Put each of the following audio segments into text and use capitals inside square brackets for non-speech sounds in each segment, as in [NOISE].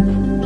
ensemble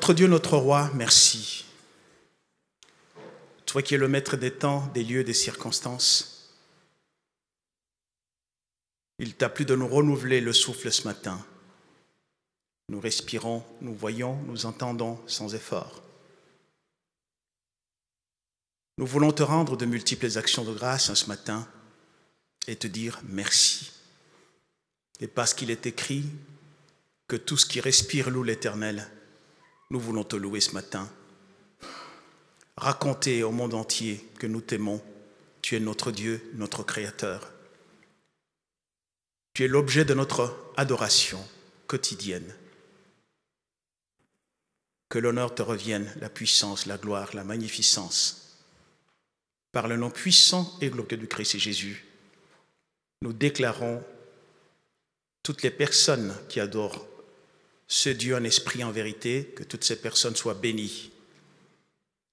Notre Dieu, notre roi, merci. Toi qui es le maître des temps, des lieux, des circonstances, il t'a plu de nous renouveler le souffle ce matin. Nous respirons, nous voyons, nous entendons sans effort. Nous voulons te rendre de multiples actions de grâce ce matin et te dire merci. Et parce qu'il est écrit que tout ce qui respire loue l'Éternel, nous voulons te louer ce matin. Raconter au monde entier que nous t'aimons. Tu es notre Dieu, notre Créateur. Tu es l'objet de notre adoration quotidienne. Que l'honneur te revienne, la puissance, la gloire, la magnificence. Par le nom puissant et glorieux du Christ et Jésus, nous déclarons toutes les personnes qui adorent ce Dieu en esprit en vérité, que toutes ces personnes soient bénies.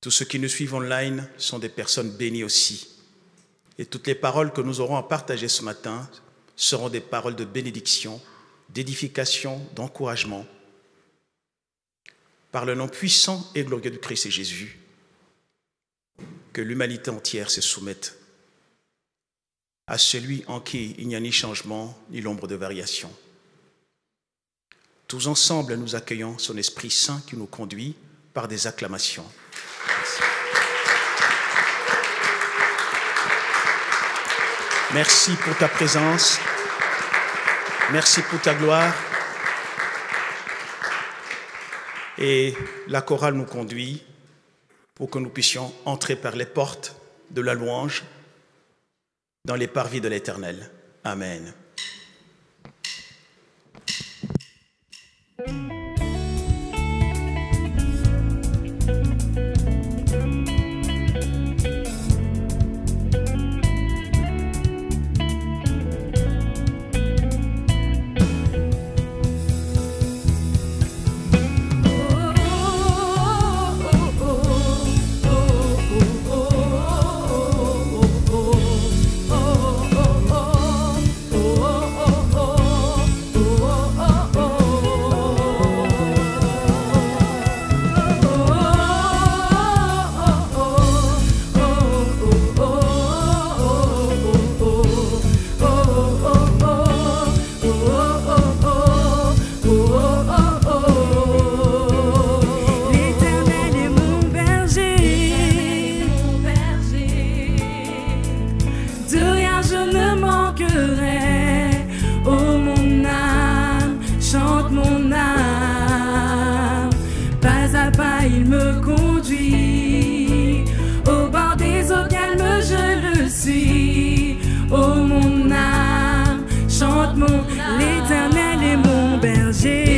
Tous ceux qui nous suivent online sont des personnes bénies aussi. Et toutes les paroles que nous aurons à partager ce matin seront des paroles de bénédiction, d'édification, d'encouragement. Par le nom puissant et glorieux du Christ et Jésus, que l'humanité entière se soumette à celui en qui il n'y a ni changement ni l'ombre de variation. Tous ensemble, nous accueillons son Esprit Saint qui nous conduit par des acclamations. Merci pour ta présence. Merci pour ta gloire. Et la chorale nous conduit pour que nous puissions entrer par les portes de la louange dans les parvis de l'Éternel. Amen. Mon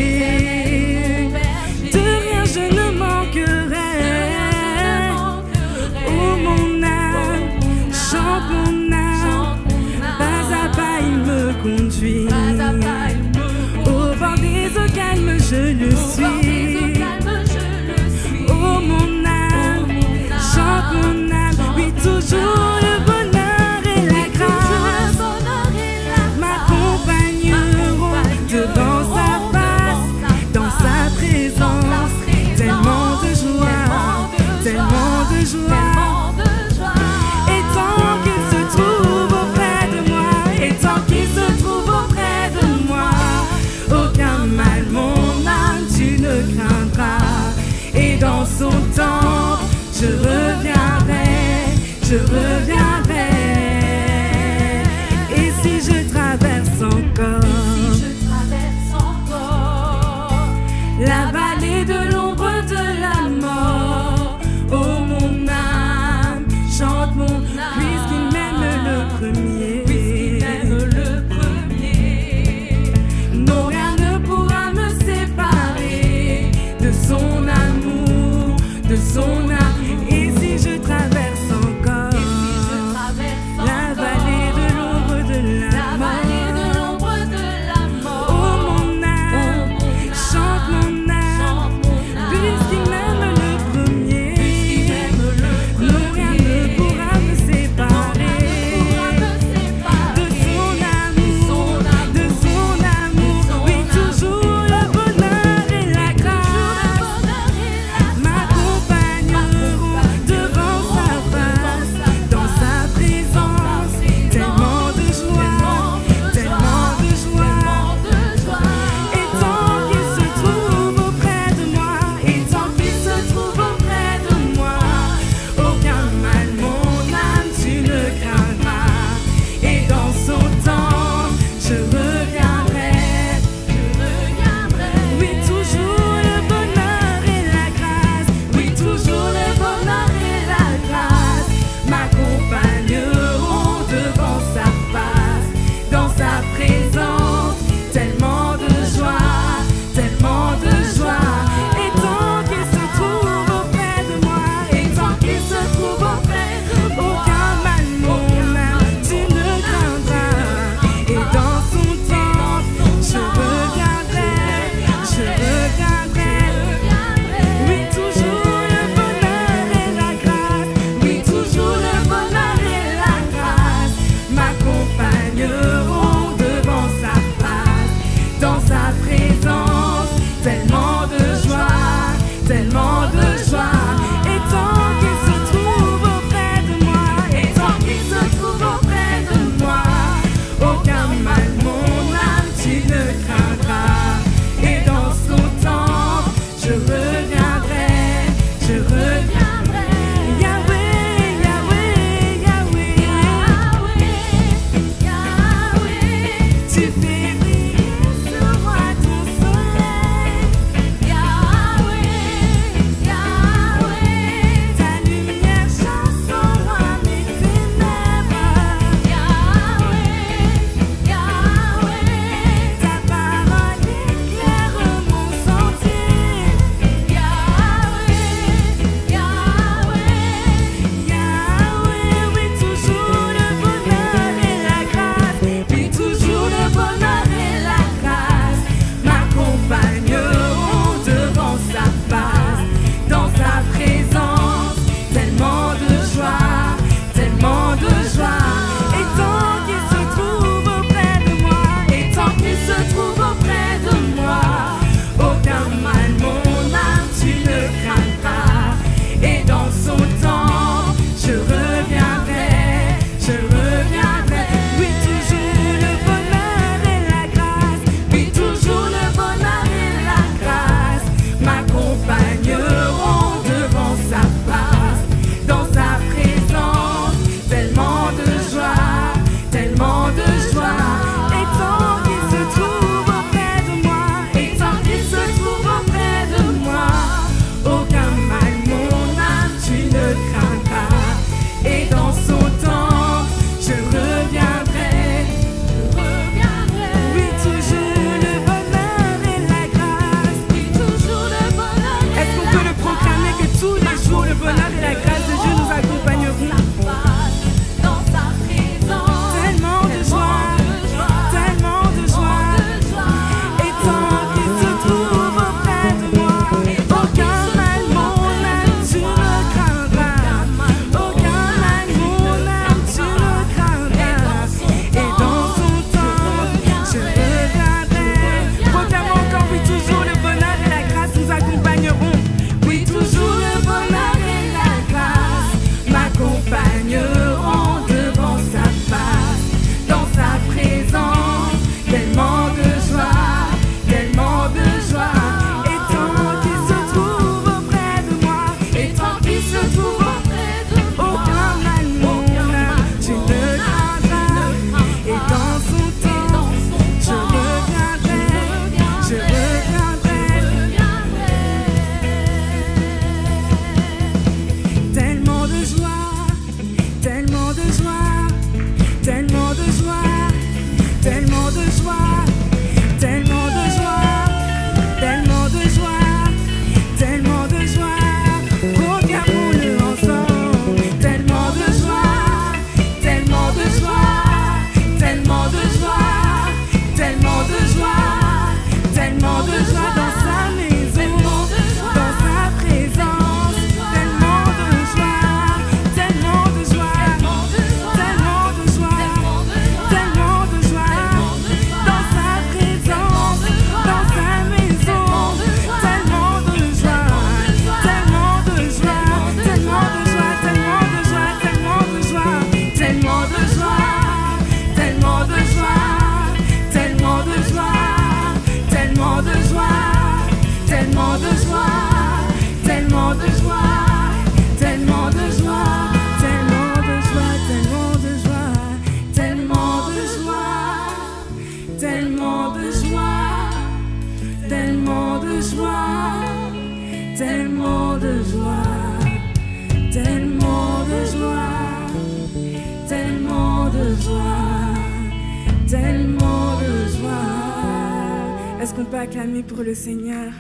Señor.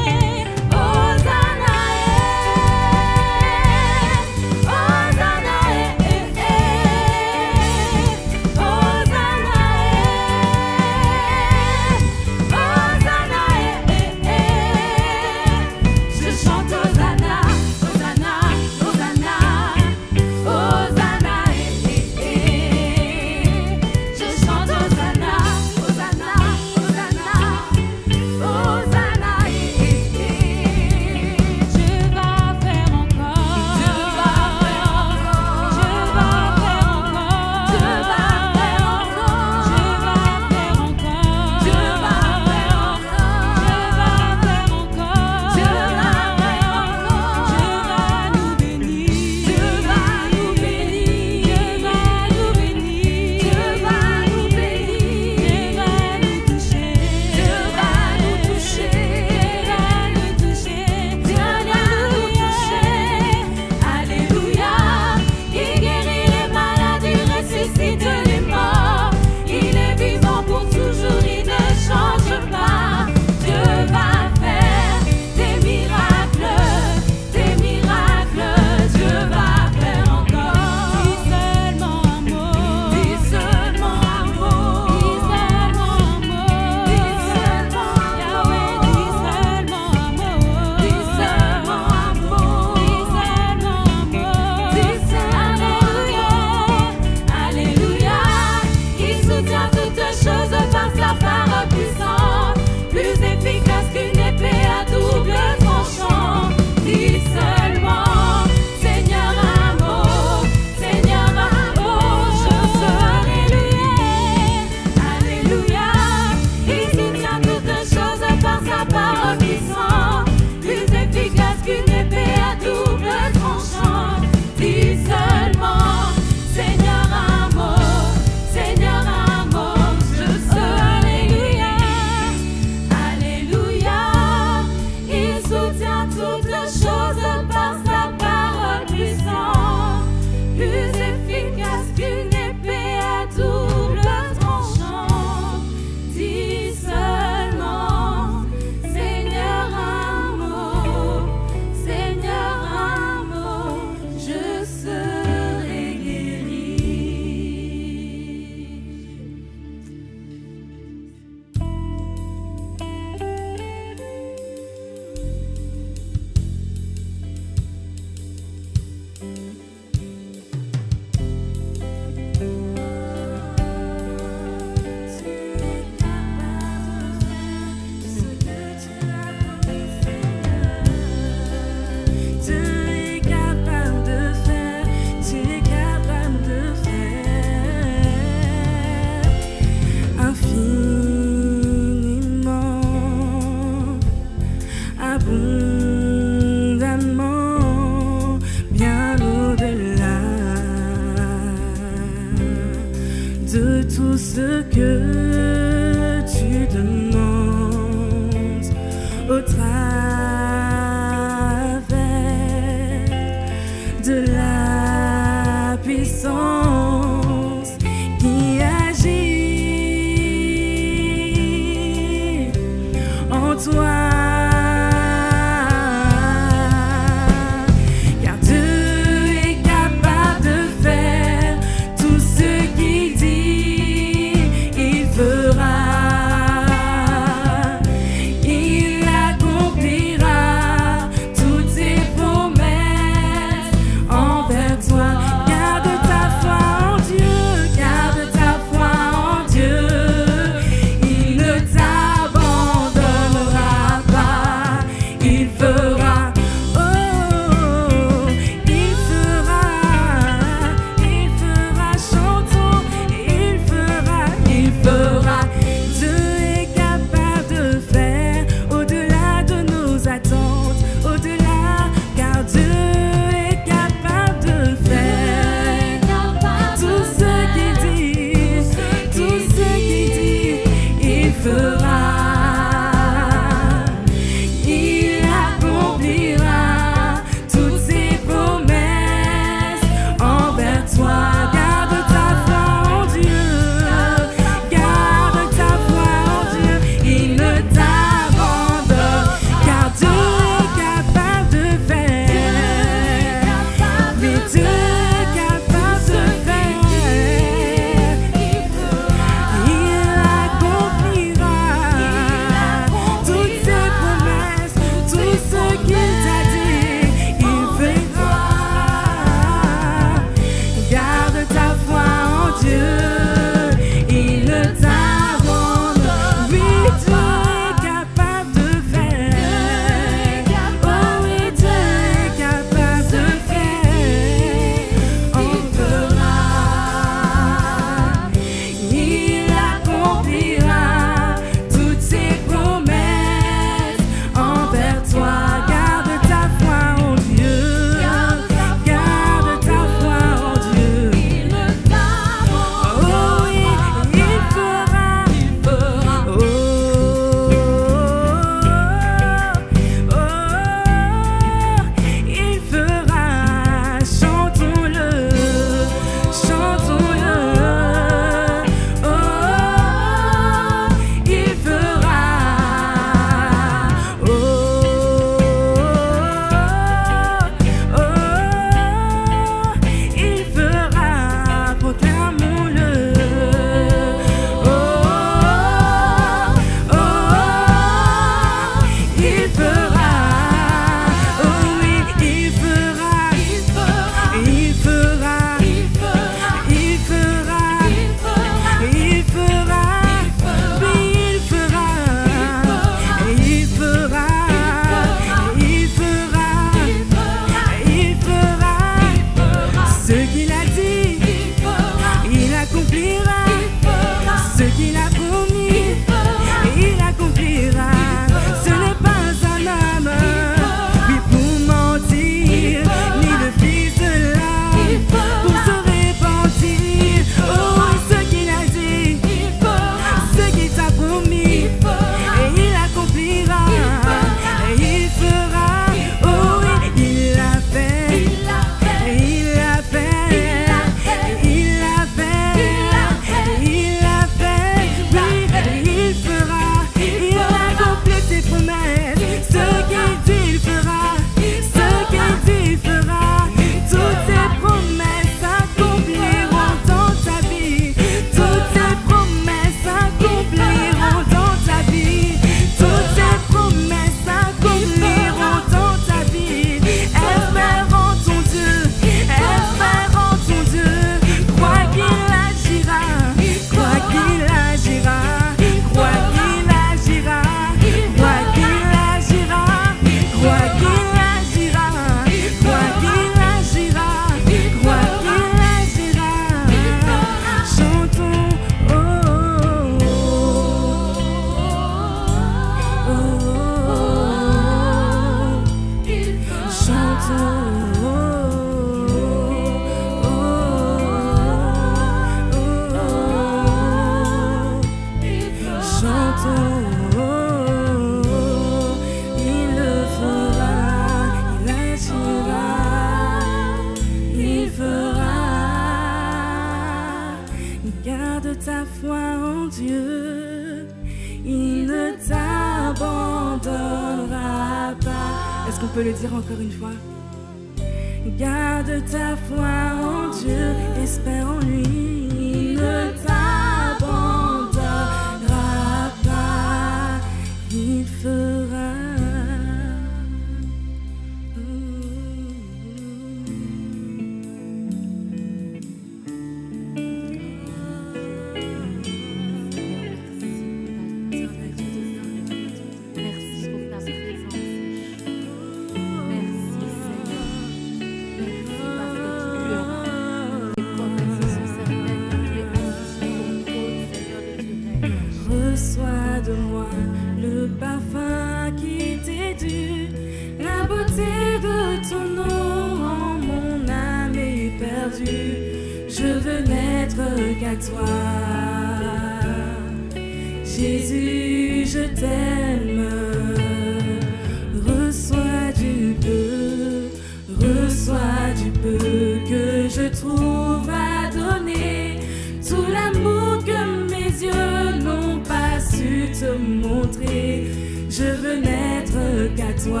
n'être qu'à toi.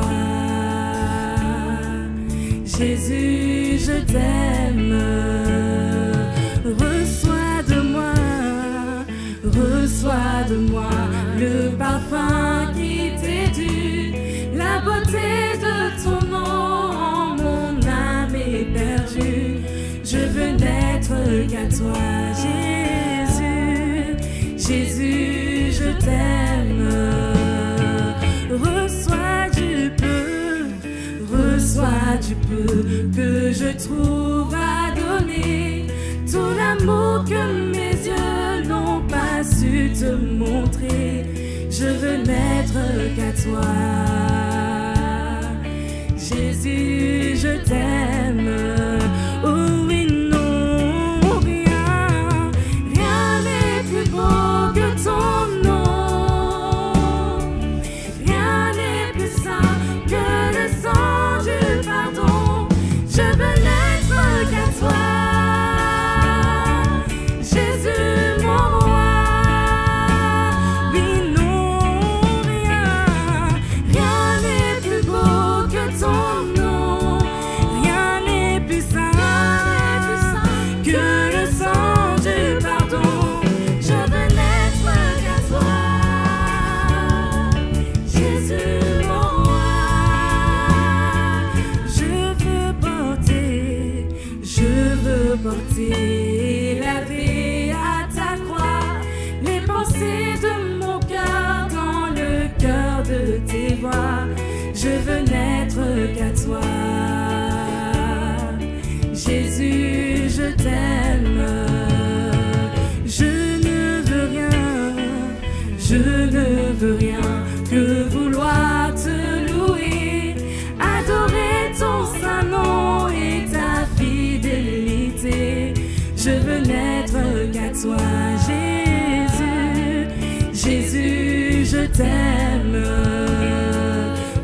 Jésus, je t'aime. Reçois de moi, reçois de moi le parfum. que je trouve à donner tout l'amour que mes yeux n'ont pas su te montrer. Je veux n'être qu'à toi. Jésus, je t'aime.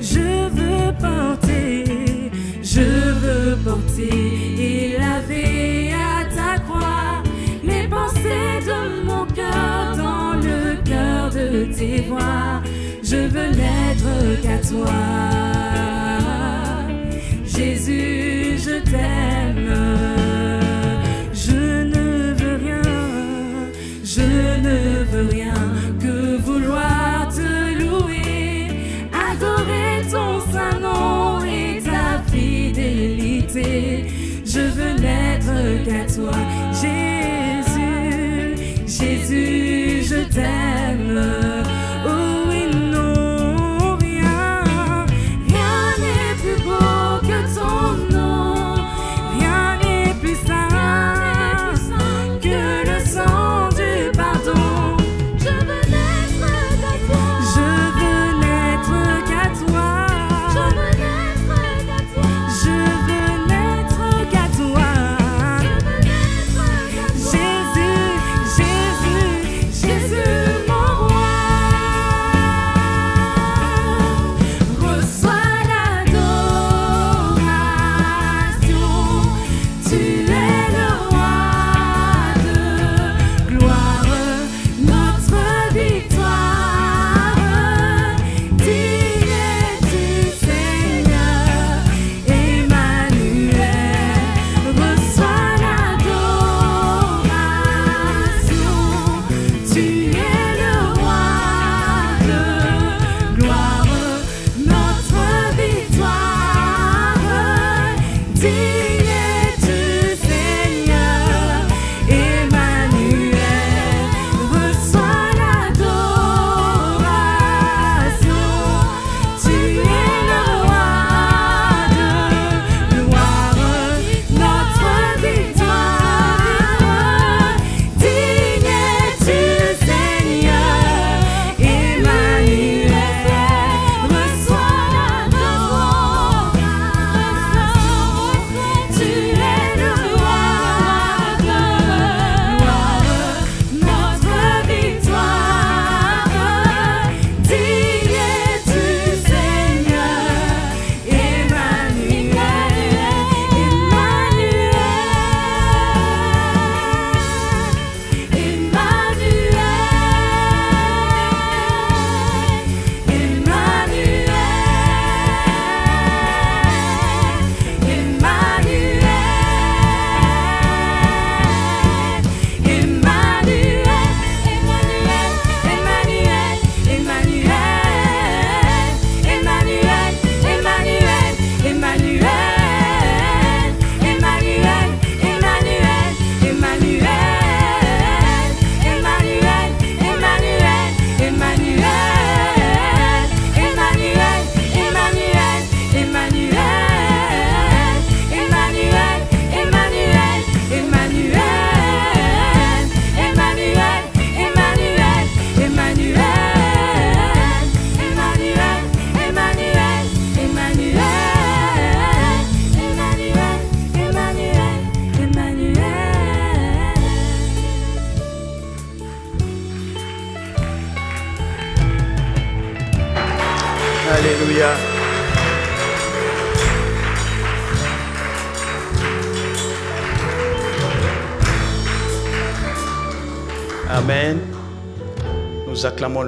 Je veux porter, je veux porter et laver à ta croix les pensées de mon cœur dans le cœur de tes voix. Je veux n'être qu'à toi. Jésus, je t'aime. one.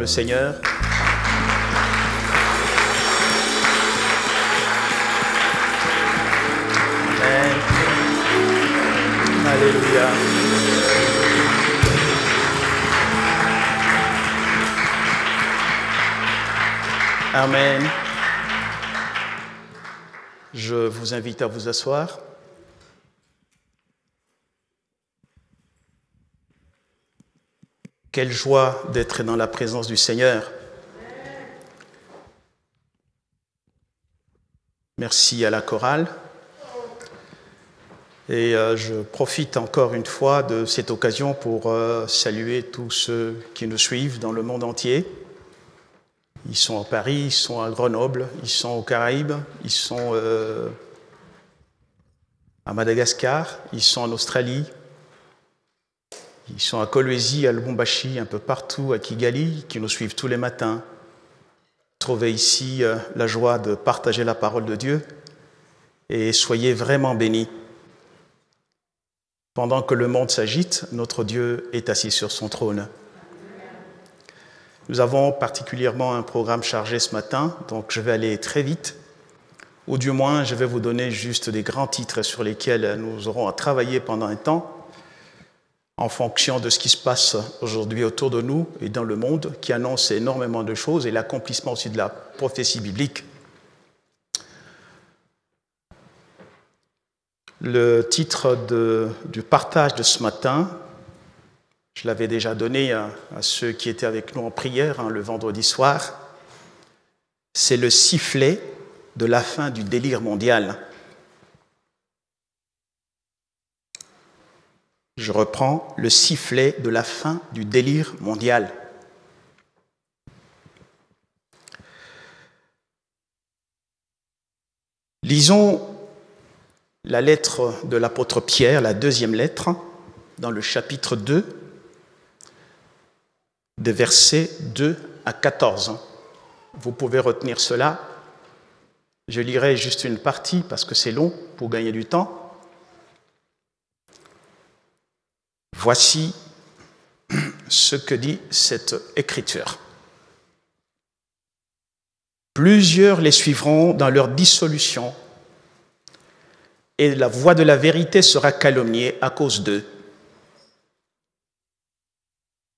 Le Seigneur. Amen. Alléluia. Amen. Je vous invite à vous asseoir. Quelle joie d'être dans la présence du Seigneur. Merci à la chorale. Et euh, je profite encore une fois de cette occasion pour euh, saluer tous ceux qui nous suivent dans le monde entier. Ils sont à Paris, ils sont à Grenoble, ils sont aux Caraïbes, ils sont euh, à Madagascar, ils sont en Australie, ils sont à Kolwezi, à Lubumbashi, un peu partout, à Kigali, qui nous suivent tous les matins. Trouvez ici euh, la joie de partager la parole de Dieu et soyez vraiment bénis. Pendant que le monde s'agite, notre Dieu est assis sur son trône. Nous avons particulièrement un programme chargé ce matin, donc je vais aller très vite, ou du moins je vais vous donner juste des grands titres sur lesquels nous aurons à travailler pendant un temps, en fonction de ce qui se passe aujourd'hui autour de nous et dans le monde, qui annonce énormément de choses, et l'accomplissement aussi de la prophétie biblique. Le titre du partage de ce matin, je l'avais déjà donné à, à, ceux qui étaient avec nous en prière hein, le vendredi soir, c'est le sifflet de la fin du délire mondial. Je reprends le sifflet de la fin du délire mondial. Lisons la lettre de l'apôtre Pierre, la deuxième lettre, dans le chapitre 2, des versets 2 à 14. Vous pouvez retenir cela. Je lirai juste une partie parce que c'est long pour gagner du temps. Voici ce que dit cette écriture. Plusieurs les suivront dans leur dissolution et la voix de la vérité sera calomniée à cause d'eux.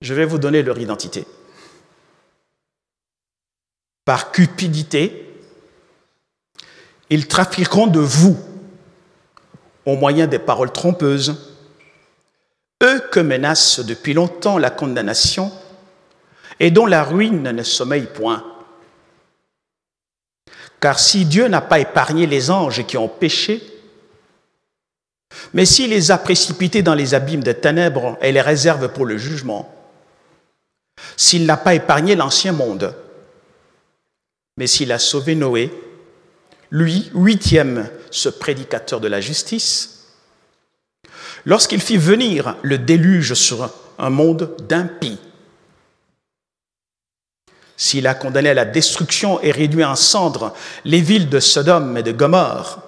Je vais vous donner leur identité. Par cupidité, ils trafiqueront de vous au moyen des paroles trompeuses, eux que menace depuis longtemps la condamnation et dont la ruine ne sommeille point. Car si Dieu n'a pas épargné les anges qui ont péché, mais s'il les a précipités dans les abîmes des ténèbres et les réserve pour le jugement, s'il n'a pas épargné l'ancien monde, mais s'il a sauvé Noé, lui, huitième, ce prédicateur de la justice, lorsqu'il fit venir le déluge sur un monde d'impies, s'il a condamné à la destruction et réduit en cendres les villes de Sodome et de Gomorre,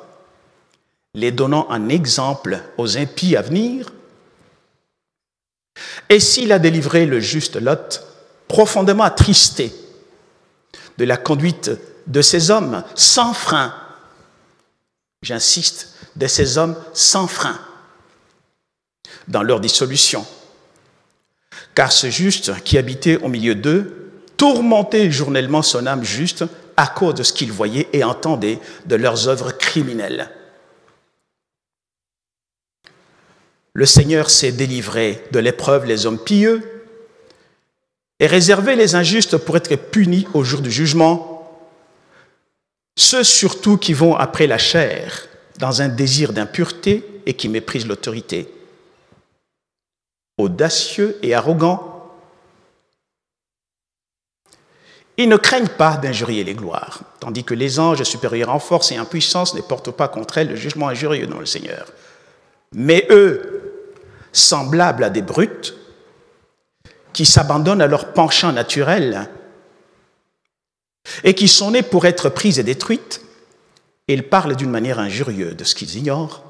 les donnant en exemple aux impies à venir, et s'il a délivré le juste Lot, profondément attristé de la conduite de ces hommes sans frein, j'insiste, de ces hommes sans frein dans leur dissolution. Car ce juste qui habitait au milieu d'eux tourmentait journellement son âme juste à cause de ce qu'il voyait et entendait de leurs œuvres criminelles. Le Seigneur s'est délivré de l'épreuve les hommes pieux et réservé les injustes pour être punis au jour du jugement, ceux surtout qui vont après la chair dans un désir d'impureté et qui méprisent l'autorité. Audacieux et arrogants, ils ne craignent pas d'injurier les gloires, tandis que les anges supérieurs en force et en puissance ne portent pas contre elles le jugement injurieux dans le Seigneur. Mais eux, semblables à des brutes, qui s'abandonnent à leur penchant naturel, et qui sont nées pour être prises et détruites, ils parlent d'une manière injurieuse de ce qu'ils ignorent,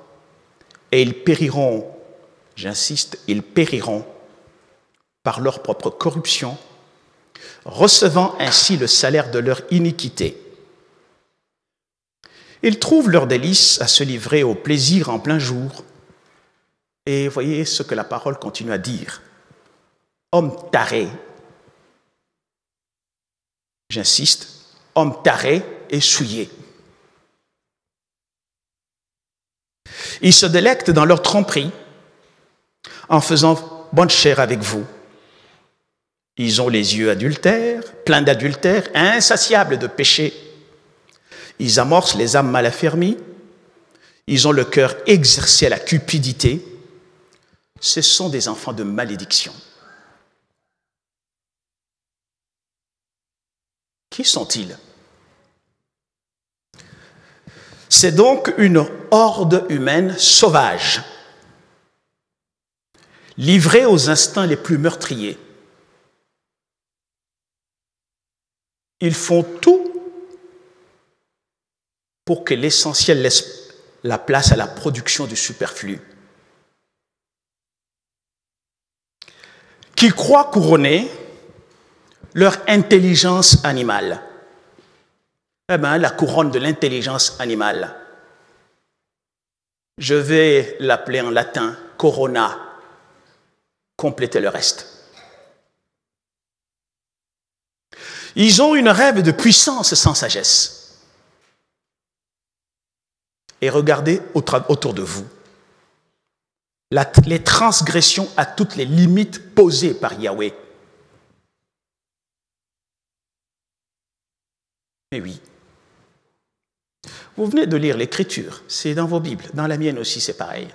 et ils périront, j'insiste, ils périront par leur propre corruption, recevant ainsi le salaire de leur iniquité. Ils trouvent leur délice à se livrer au plaisir en plein jour. Et voyez ce que la parole continue à dire. Homme taré, j'insiste, homme taré et souillé. Ils se délectent dans leur tromperie en faisant bonne chère avec vous. Ils ont les yeux adultères, pleins d'adultère, insatiables de péché. Ils amorcent les âmes mal affermies. Ils ont le cœur exercé à la cupidité. Ce sont des enfants de malédiction. Qui sont-ils? C'est donc une horde humaine sauvage, livrée aux instincts les plus meurtriers. Ils font tout pour que l'essentiel laisse la place à la production du superflu. Qui croient couronner leur intelligence animale? Eh bien, la couronne de l'intelligence animale. Je vais l'appeler en latin corona. Complétez le reste. Ils ont une rêve de puissance sans sagesse. Et regardez autour de vous les transgressions à toutes les limites posées par Yahweh. Mais oui. Vous venez de lire l'Écriture, c'est dans vos Bibles, dans la mienne aussi c'est pareil.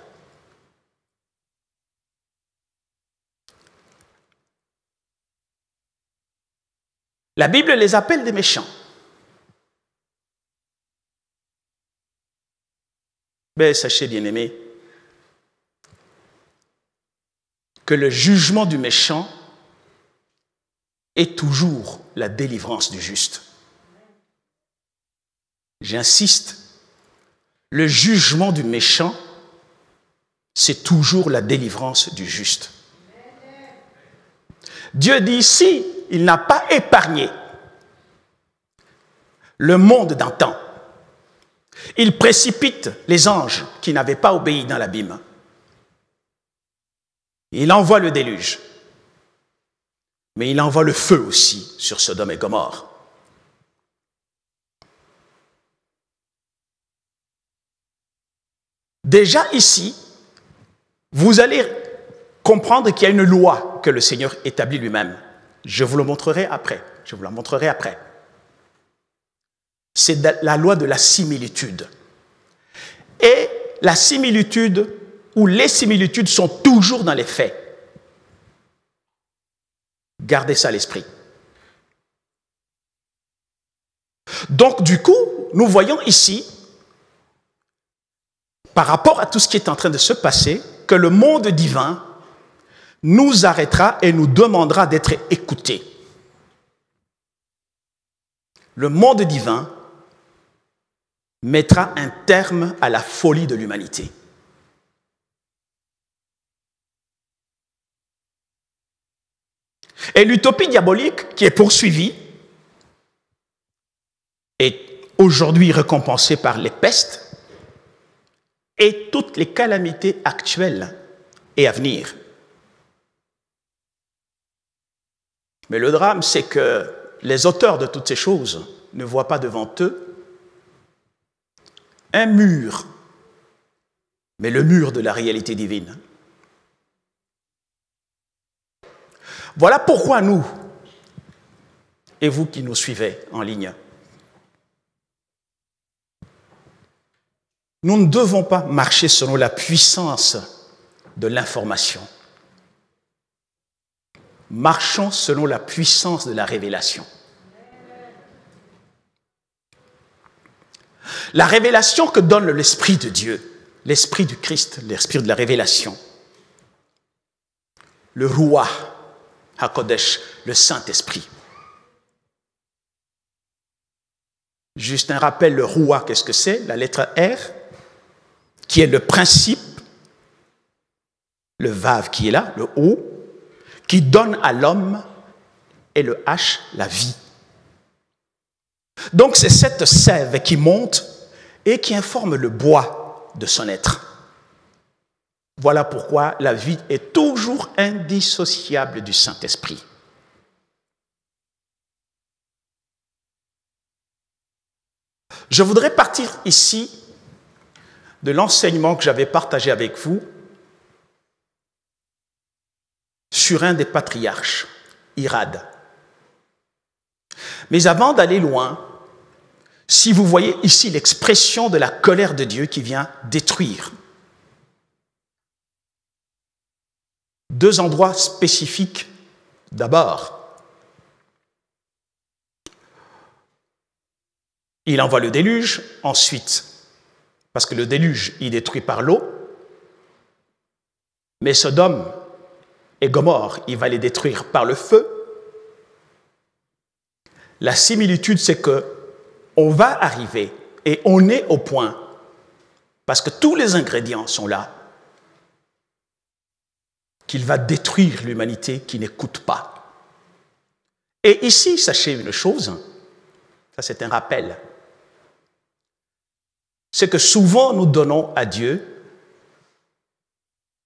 La Bible les appelle des méchants. Mais sachez, bien-aimés, que le jugement du méchant est toujours la délivrance du juste. J'insiste, le jugement du méchant, c'est toujours la délivrance du juste. Dieu dit ici, il n'a pas épargné le monde d'antan. Il précipite les anges qui n'avaient pas obéi dans l'abîme. Il envoie le déluge. Mais il envoie le feu aussi sur Sodome et Gomorre. Déjà ici, vous allez comprendre qu'il y a une loi que le Seigneur établit lui-même. Je vous le montrerai après. Je vous la montrerai après. C'est la loi de la similitude. Et la similitude ou les similitudes sont toujours dans les faits. Gardez ça à l'esprit. Donc du coup, nous voyons ici, par rapport à tout ce qui est en train de se passer, que le monde divin nous arrêtera et nous demandera d'être écoutés. Le monde divin mettra un terme à la folie de l'humanité. Et l'utopie diabolique qui est poursuivie est aujourd'hui récompensée par les pestes et toutes les calamités actuelles et à venir. Mais le drame, c'est que les auteurs de toutes ces choses ne voient pas devant eux un mur, mais le mur de la réalité divine. Voilà pourquoi nous, et vous qui nous suivez en ligne, nous ne devons pas marcher selon la puissance de l'information. Marchons selon la puissance de la révélation. La révélation que donne l'Esprit de Dieu, l'Esprit du Christ, l'Esprit de la révélation, le roi, HaKodesh, le Saint-Esprit. Juste un rappel, le roi, qu'est-ce que c'est? La lettre R, qui est le principe, le vav qui est là, le O, qui donne à l'homme, et le H, la vie. Donc c'est cette sève qui monte et qui informe le bois de son être. Voilà pourquoi la vie est toujours indissociable du Saint-Esprit. Je voudrais partir ici de l'enseignement que j'avais partagé avec vous sur un des patriarches, Irad. Mais avant d'aller loin, si vous voyez ici l'expression de la colère de Dieu qui vient détruire, deux endroits spécifiques d'abord. Il envoie le déluge, ensuite, parce que le déluge, il détruit par l'eau, mais Sodome et Gomorre, il va les détruire par le feu. La similitude, c'est que on va arriver et on est au point, parce que tous les ingrédients sont là, qu'il va détruire l'humanité qui n'écoute pas. Et ici, sachez une chose, ça c'est un rappel, c'est que souvent nous donnons à Dieu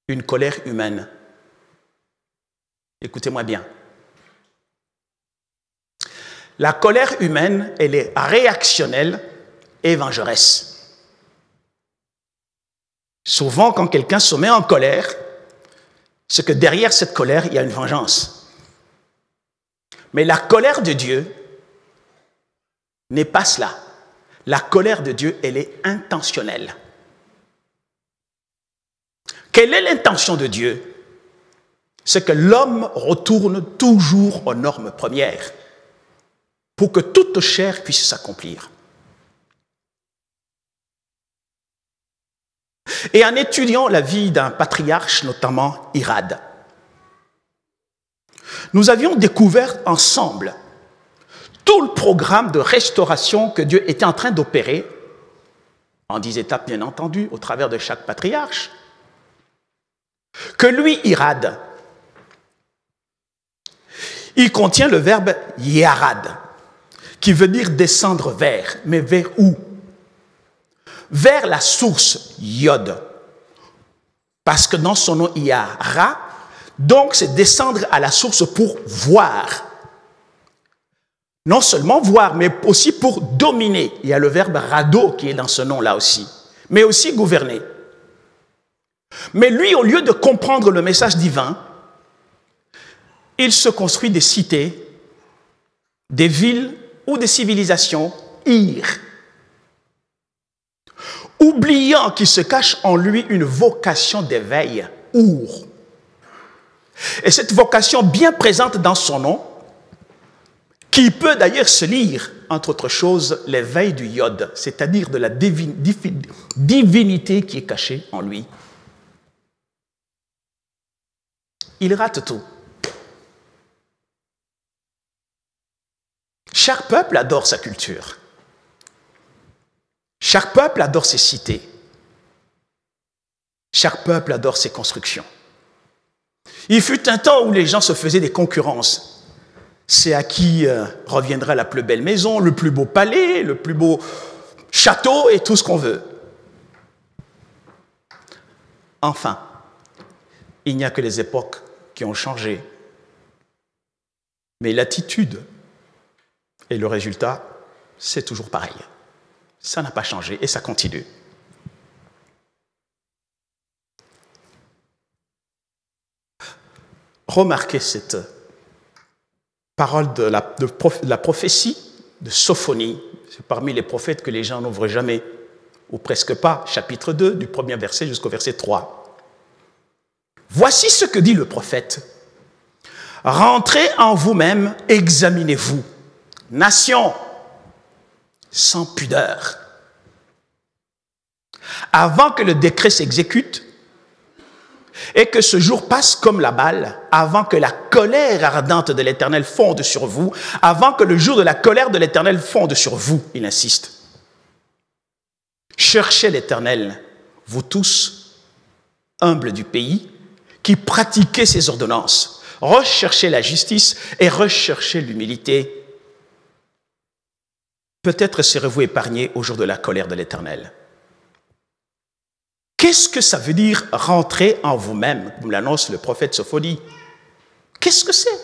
une colère humaine. Écoutez-moi bien. La colère humaine, elle est réactionnelle et vengeresse. Souvent, quand quelqu'un se met en colère, c'est que derrière cette colère, il y a une vengeance. Mais la colère de Dieu n'est pas cela. La colère de Dieu, elle est intentionnelle. Quelle est l'intention de Dieu C'est que l'homme retourne toujours aux normes premières pour que toute chair puisse s'accomplir. Et en étudiant la vie d'un patriarche, notamment Irad, nous avions découvert ensemble tout le programme de restauration que Dieu était en train d'opérer, en dix étapes bien entendu, au travers de chaque patriarche, que lui, Irad, il contient le verbe yarad, qui veut dire descendre vers, mais vers où? Vers la source Yod. Parce que dans son nom, il donc c'est descendre à la source pour voir. Non seulement voir, mais aussi pour dominer. Il y a le verbe rado qui est dans ce nom-là aussi, mais aussi gouverner. Mais lui, au lieu de comprendre le message divin, il se construit des cités, des villes ou des civilisations ir, oubliant qu'il se cache en lui une vocation d'éveil, our. Et cette vocation bien présente dans son nom, qui peut d'ailleurs se lire, entre autres choses, l'éveil du yod, c'est-à-dire de la divinité qui est cachée en lui. Il rate tout. Chaque peuple adore sa culture. Chaque peuple adore ses cités. Chaque peuple adore ses constructions. Il fut un temps où les gens se faisaient des concurrences. C'est à qui euh, reviendra la plus belle maison, le plus beau palais, le plus beau château et tout ce qu'on veut. Enfin, il n'y a que les époques qui ont changé. Mais l'attitude et le résultat, c'est toujours pareil. Ça n'a pas changé et ça continue. Remarquez cette parole de la, prophétie de Sophonie. C'est parmi les prophètes que les gens n'ouvrent jamais, ou presque pas, chapitre 2, du premier verset jusqu'au verset 3. Voici ce que dit le prophète. Rentrez en vous-même, examinez-vous nation sans pudeur. Avant que le décret s'exécute, et que ce jour passe comme la balle avant que la colère ardente de l'Éternel fonde sur vous, avant que le jour de la colère de l'Éternel fonde sur vous, il insiste. Cherchez l'Éternel, vous tous, humbles du pays, qui pratiquez ses ordonnances. Recherchez la justice et recherchez l'humilité. Peut-être serez-vous épargnés au jour de la colère de l'Éternel. Qu'est-ce que ça veut dire rentrer en vous-même, comme l'annonce le prophète Sophonie Qu'est-ce que c'est?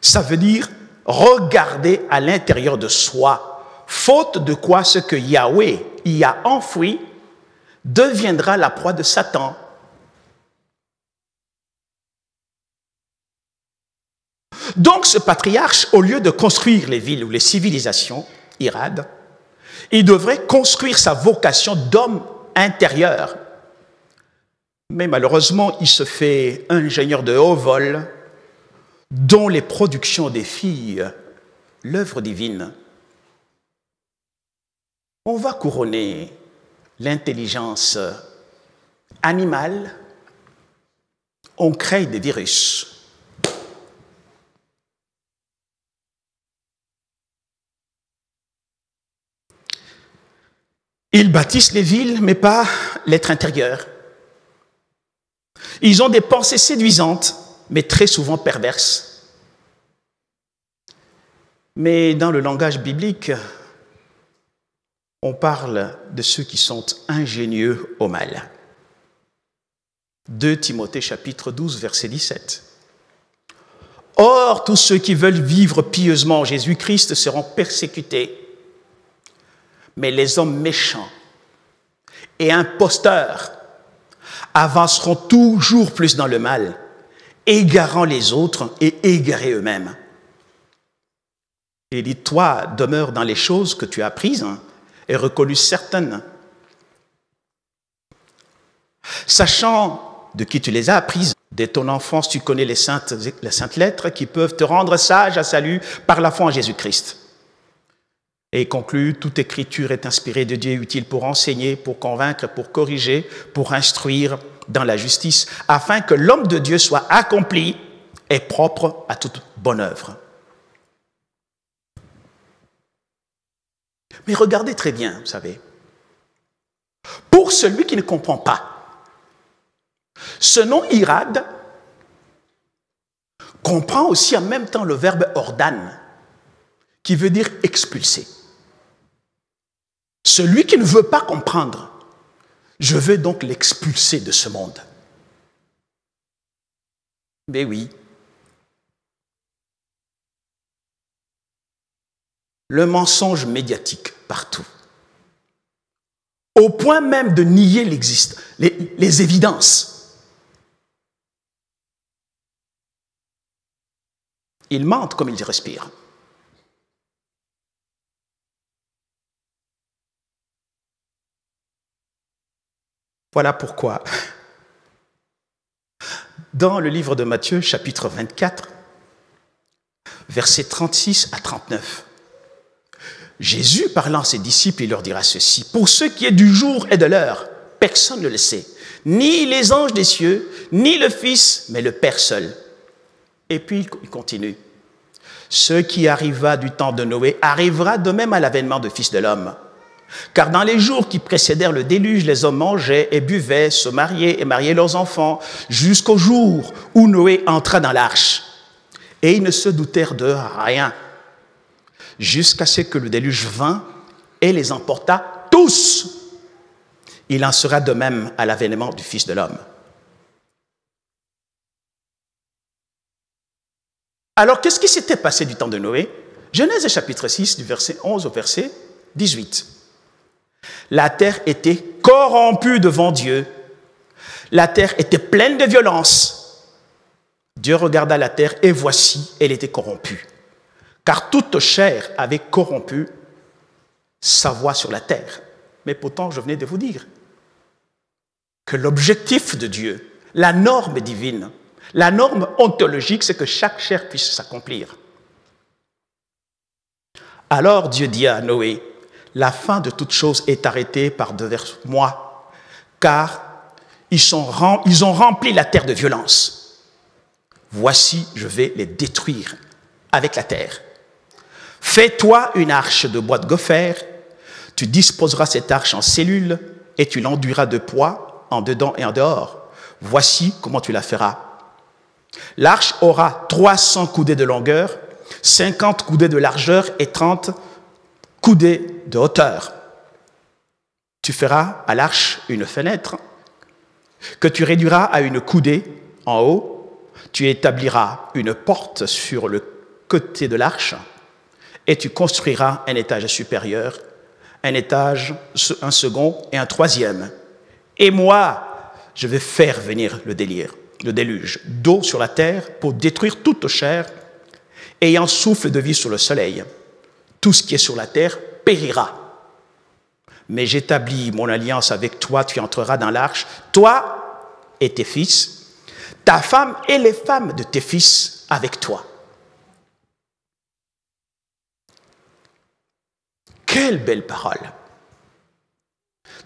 Ça veut dire regarder à l'intérieur de soi, faute de quoi ce que Yahweh y a enfoui deviendra la proie de Satan. Donc ce patriarche, au lieu de construire les villes ou les civilisations, Irad, il devrait construire sa vocation d'homme intérieur. Mais malheureusement, il se fait ingénieur de haut vol dont les productions défient l'œuvre divine. On va couronner l'intelligence animale, on crée des virus. Ils bâtissent les villes, mais pas l'être intérieur. Ils ont des pensées séduisantes, mais très souvent perverses. Mais dans le langage biblique, on parle de ceux qui sont ingénieux au mal. 2 Timothée chapitre 12 verset 17. Or, tous ceux qui veulent vivre pieusement en Jésus-Christ seront persécutés mais les hommes méchants et imposteurs avanceront toujours plus dans le mal, égarant les autres et égarés eux-mêmes. Et dit, toi, demeure dans les choses que tu as apprises hein, et reconnues certaines. Sachant de qui tu les as apprises, dès ton enfance, tu connais les saintes, les saintes lettres qui peuvent te rendre sage à salut par la foi en Jésus-Christ. Et il conclut, toute écriture est inspirée de Dieu, utile pour enseigner, pour convaincre, pour corriger, pour instruire dans la justice, afin que l'homme de Dieu soit accompli et propre à toute bonne œuvre. Mais regardez très bien, vous savez, pour celui qui ne comprend pas, ce nom irad comprend aussi en même temps le verbe ordane, qui veut dire expulser. Celui qui ne veut pas comprendre, je veux donc l'expulser de ce monde. Mais oui. Le mensonge médiatique partout. Au point même de nier l'existe, les, les évidences. Ils mentent comme ils respirent. Voilà pourquoi, dans le livre de Matthieu, chapitre 24, versets 36 à 39, Jésus, parlant à ses disciples, il leur dira ceci, Pour ce qui est du jour et de l'heure, personne ne le sait, ni les anges des cieux, ni le Fils, mais le Père seul. Et puis il continue, Ce qui arriva du temps de Noé arrivera de même à l'avènement du Fils de l'homme. Car dans les jours qui précédèrent le déluge, les hommes mangeaient et buvaient, se mariaient et mariaient leurs enfants, jusqu'au jour où Noé entra dans l'arche. Et ils ne se doutèrent de rien, jusqu'à ce que le déluge vint et les emporta tous. Il en sera de même à l'avènement du Fils de l'homme. Alors, qu'est-ce qui s'était passé du temps de Noé? Genèse chapitre 6, du verset 11 au verset 18. La terre était corrompue devant Dieu. La terre était pleine de violence. Dieu regarda la terre et voici, elle était corrompue. Car toute chair avait corrompu sa voix sur la terre. Mais pourtant, je venais de vous dire que l'objectif de Dieu, la norme divine, la norme ontologique, c'est que chaque chair puisse s'accomplir. Alors Dieu dit à Noé, la fin de toute chose est arrêtée par devers moi, car ils, sont, ils ont rempli la terre de violence. Voici, je vais les détruire avec la terre. Fais-toi une arche de bois de gopher, tu disposeras cette arche en cellules et tu l'enduiras de poids en dedans et en dehors. Voici comment tu la feras. L'arche aura 300 coudées de longueur, 50 coudées de largeur et 30 coudées de hauteur. Tu feras à l'arche une fenêtre que tu réduiras à une coudée en haut. Tu établiras une porte sur le côté de l'arche et tu construiras un étage supérieur, un étage, un second et un troisième. Et moi, je vais faire venir le délire, le déluge d'eau sur la terre pour détruire toute chair, ayant souffle de vie sur le soleil. Tout ce qui est sur la terre périra. Mais j'établis mon alliance avec toi, tu entreras dans l'arche, toi et tes fils, ta femme et les femmes de tes fils avec toi. Quelle belle parole.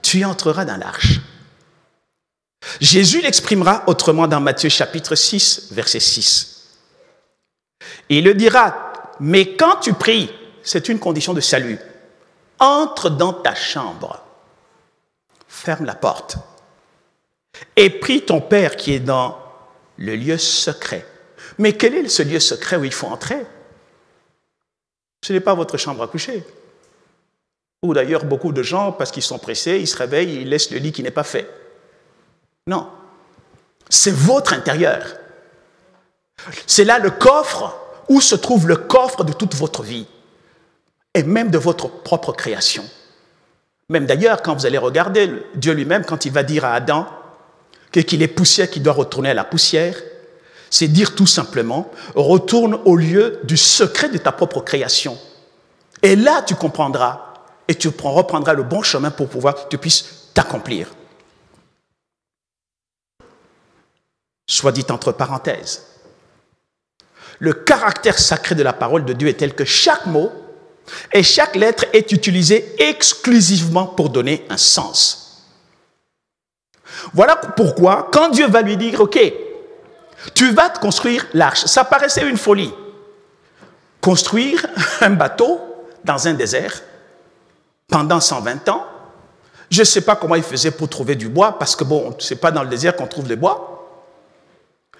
Tu entreras dans l'arche. Jésus l'exprimera autrement dans Matthieu chapitre 6, verset 6. Il le dira, mais quand tu pries, c'est une condition de salut. Entre dans ta chambre, ferme la porte et prie ton Père qui est dans le lieu secret. Mais quel est ce lieu secret où il faut entrer? Ce n'est pas votre chambre à coucher. Ou d'ailleurs, beaucoup de gens, parce qu'ils sont pressés, ils se réveillent, ils laissent le lit qui n'est pas fait. Non. C'est votre intérieur. C'est là le coffre où se trouve le coffre de toute votre vie et même de votre propre création. Même d'ailleurs, quand vous allez regarder Dieu lui-même, quand il va dire à Adam qu'il est poussière, qu'il doit retourner à la poussière, c'est dire tout simplement, retourne au lieu du secret de ta propre création. Et là, tu comprendras et tu reprendras le bon chemin pour pouvoir que tu puisses t'accomplir. Soit dit entre parenthèses, le caractère sacré de la parole de Dieu est tel que chaque mot et chaque lettre est utilisée exclusivement pour donner un sens. Voilà pourquoi, quand Dieu va lui dire, OK, tu vas te construire l'arche, ça paraissait une folie. Construire [LAUGHS] un bateau dans un désert pendant 120 ans, je ne sais pas comment il faisait pour trouver du bois, parce que bon, ce n'est pas dans le désert qu'on trouve des bois.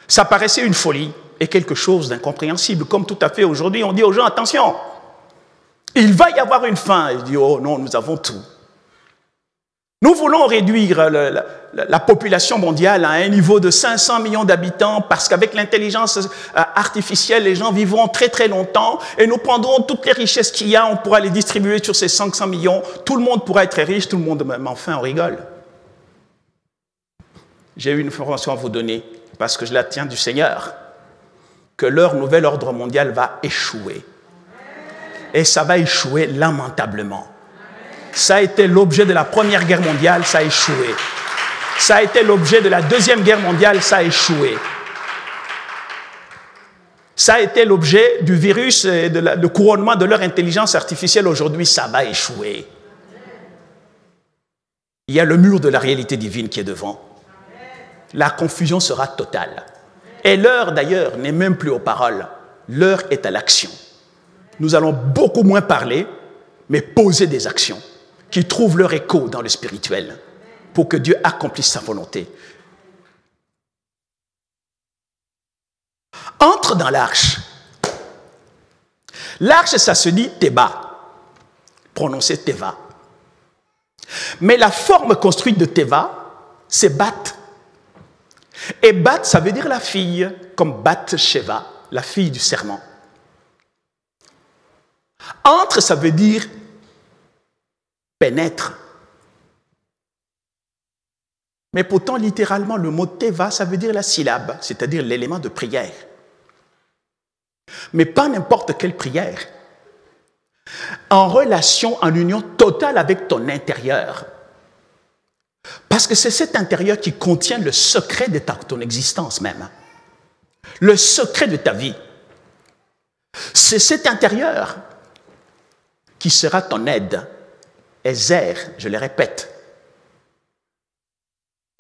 Ça paraissait une folie et quelque chose d'incompréhensible, comme tout à fait aujourd'hui, on dit aux gens, attention, il va y avoir une fin. Il dit, oh non, nous avons tout. Nous voulons réduire la, la, la, population mondiale à un niveau de 500 millions d'habitants parce qu'avec l'intelligence artificielle, les gens vivront très très longtemps et nous prendrons toutes les richesses qu'il y a, on pourra les distribuer sur ces 500 millions. Tout le monde pourra être riche, tout le monde, mais enfin, on rigole. J'ai une information à vous donner parce que je la tiens du Seigneur, que leur nouvel ordre mondial va échouer. Et ça va échouer lamentablement. Ça a été l'objet de la Première Guerre mondiale, ça a échoué. Ça a été l'objet de la Deuxième Guerre mondiale, ça a échoué. Ça a été l'objet du virus et de le couronnement de leur intelligence artificielle. Aujourd'hui, ça va échouer. Il y a le mur de la réalité divine qui est devant. La confusion sera totale. Et l'heure, d'ailleurs, n'est même plus aux paroles. L'heure est à l'action. Nous allons beaucoup moins parler, mais poser des actions qui trouvent leur écho dans le spirituel pour que Dieu accomplisse sa volonté. Entre dans l'arche. L'arche, ça se dit Théba, prononcé Théva. Mais la forme construite de Théva, c'est Bat. Et Bat, ça veut dire la fille, comme Bat Sheva, la fille du serment. Entre, ça veut dire pénètre. Mais pourtant, littéralement, le mot teva, ça veut dire la syllabe, c'est-à-dire l'élément de prière. Mais pas n'importe quelle prière. En relation, en union totale avec ton intérieur. Parce que c'est cet intérieur qui contient le secret de ta, ton existence même. Le secret de ta vie. C'est cet intérieur qui sera ton aide Ezer, je le répète.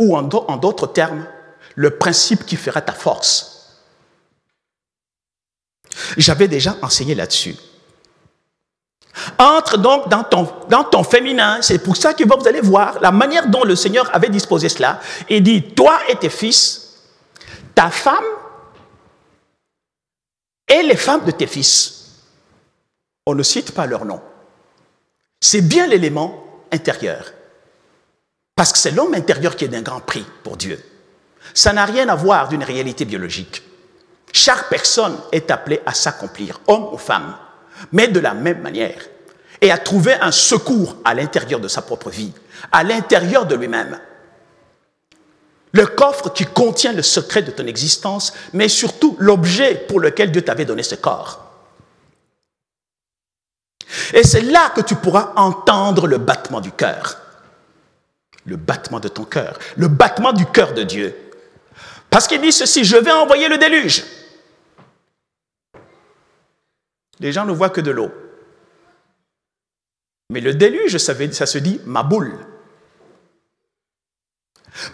Ou en d'au- en d'autres termes, le principe qui fera ta force. J'avais déjà enseigné là-dessus. Entre donc dans ton, dans ton féminin. C'est pour ça que vous allez voir la manière dont le Seigneur avait disposé cela. Il dit, toi et tes fils, ta femme et les femmes de tes fils. On ne cite pas leur nom. C'est bien l'élément intérieur. Parce que c'est l'homme intérieur qui est d'un grand prix pour Dieu. Ça n'a rien à voir d'une réalité biologique. Chaque personne est appelée à s'accomplir, homme ou femme, mais de la même manière, et à trouver un secours à l'intérieur de sa propre vie, à l'intérieur de lui-même. Le coffre qui contient le secret de ton existence, mais surtout l'objet pour lequel Dieu t'avait donné ce corps. Et c'est là que tu pourras entendre le battement du cœur. Le battement de ton cœur. Le battement du cœur de Dieu. Parce qu'il dit ceci, je vais envoyer le déluge. Les gens ne voient que de l'eau. Mais le déluge, ça, ça se dit ma boule.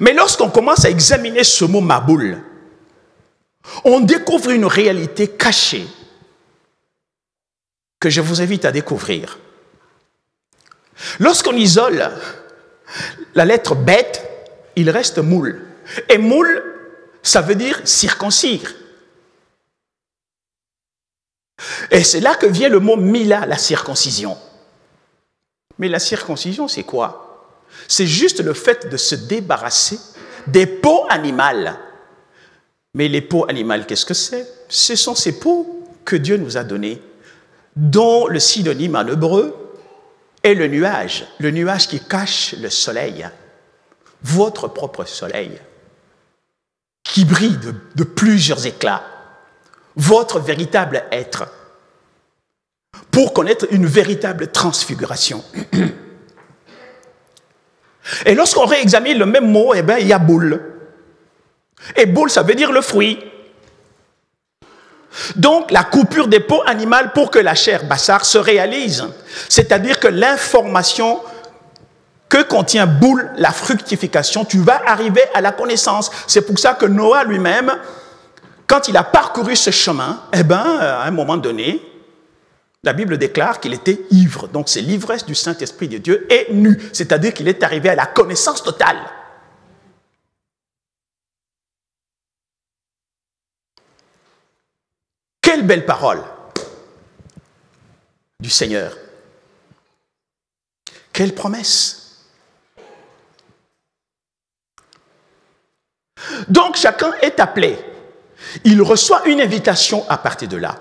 Mais lorsqu'on commence à examiner ce mot ma boule, on découvre une réalité cachée que je vous invite à découvrir. Lorsqu'on isole la lettre bête, il reste moule. Et moule, ça veut dire circoncire. Et c'est là que vient le mot mila, la circoncision. Mais la circoncision, c'est quoi? C'est juste le fait de se débarrasser des peaux animales. Mais les peaux animales, qu'est-ce que c'est? Ce sont ces peaux que Dieu nous a données, dont le synonyme en hébreu est le nuage, le nuage qui cache le soleil, votre propre soleil, qui brille de, plusieurs éclats, votre véritable être, pour connaître une véritable transfiguration. [CLEARS THROAT] Et lorsqu'on réexamine le même mot, eh ben, il y a boule. Et boule, ça veut dire le fruit. Donc, la coupure des peaux animales pour que la chair bassard se réalise. C'est-à-dire que l'information que contient boule, la fructification, tu vas arriver à la connaissance. C'est pour ça que Noah lui-même, quand il a parcouru ce chemin, eh ben, à un moment donné, la Bible déclare qu'il était ivre. Donc, c'est l'ivresse du Saint-Esprit de Dieu et nu. C'est-à-dire qu'il est arrivé à la connaissance totale. Quelle belle parole du Seigneur. Quelle promesse. Donc chacun est appelé. Il reçoit une invitation à partir de là.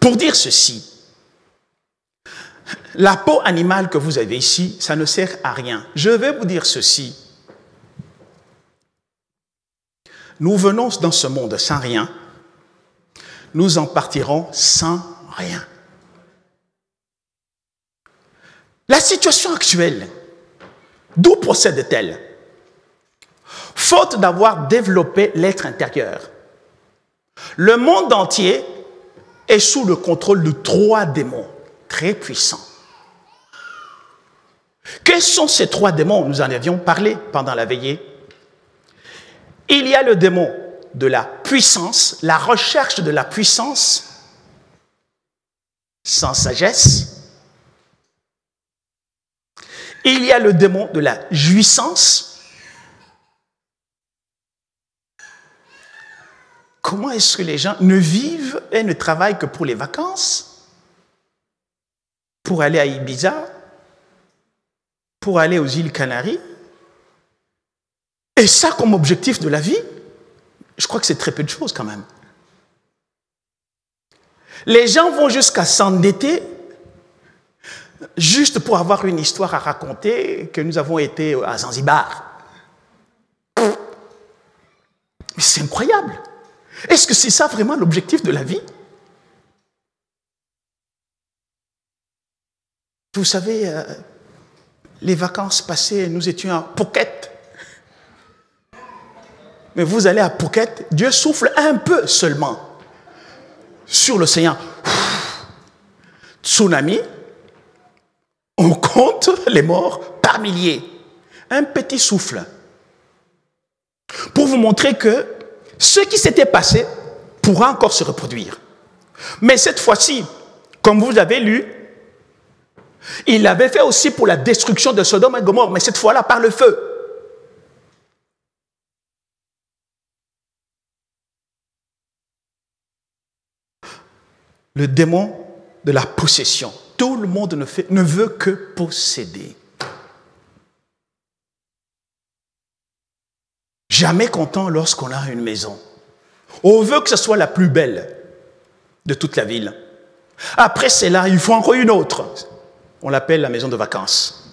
Pour dire ceci, la peau animale que vous avez ici, ça ne sert à rien. Je vais vous dire ceci. Nous venons dans ce monde sans rien, nous en partirons sans rien. La situation actuelle, d'où procède-t-elle? Faute d'avoir développé l'être intérieur. Le monde entier est sous le contrôle de trois démons très puissants. Quels sont ces trois démons? Nous en avions parlé pendant la veillée. Il y a le démon de la puissance, la recherche de la puissance sans sagesse. Il y a le démon de la jouissance. Comment est-ce que les gens ne vivent et ne travaillent que pour les vacances? Pour aller à Ibiza? Pour aller aux îles Canaries? Et ça comme objectif de la vie? Je crois que c'est très peu de choses quand même. Les gens vont jusqu'à s'endetter juste pour avoir une histoire à raconter que nous avons été à Zanzibar. C'est incroyable. Est-ce que c'est ça vraiment l'objectif de la vie? Vous savez, euh, les vacances passées, nous étions à Phuket. Mais vous allez à Phuket, Dieu souffle un peu seulement sur l'océan. Tsunami, on compte les morts par milliers. Un petit souffle. pour vous montrer que ce qui s'était passé pourra encore se reproduire. Mais cette fois-ci, comme vous avez lu, il l'avait fait aussi pour la destruction de Sodome et Gomorre, mais cette fois-là par le feu. Le démon de la possession. Tout le monde ne, veut que posséder. Jamais content lorsqu'on a une maison. On veut que ce soit la plus belle de toute la ville. Après, c'est là, il faut encore une autre. On l'appelle la maison de vacances,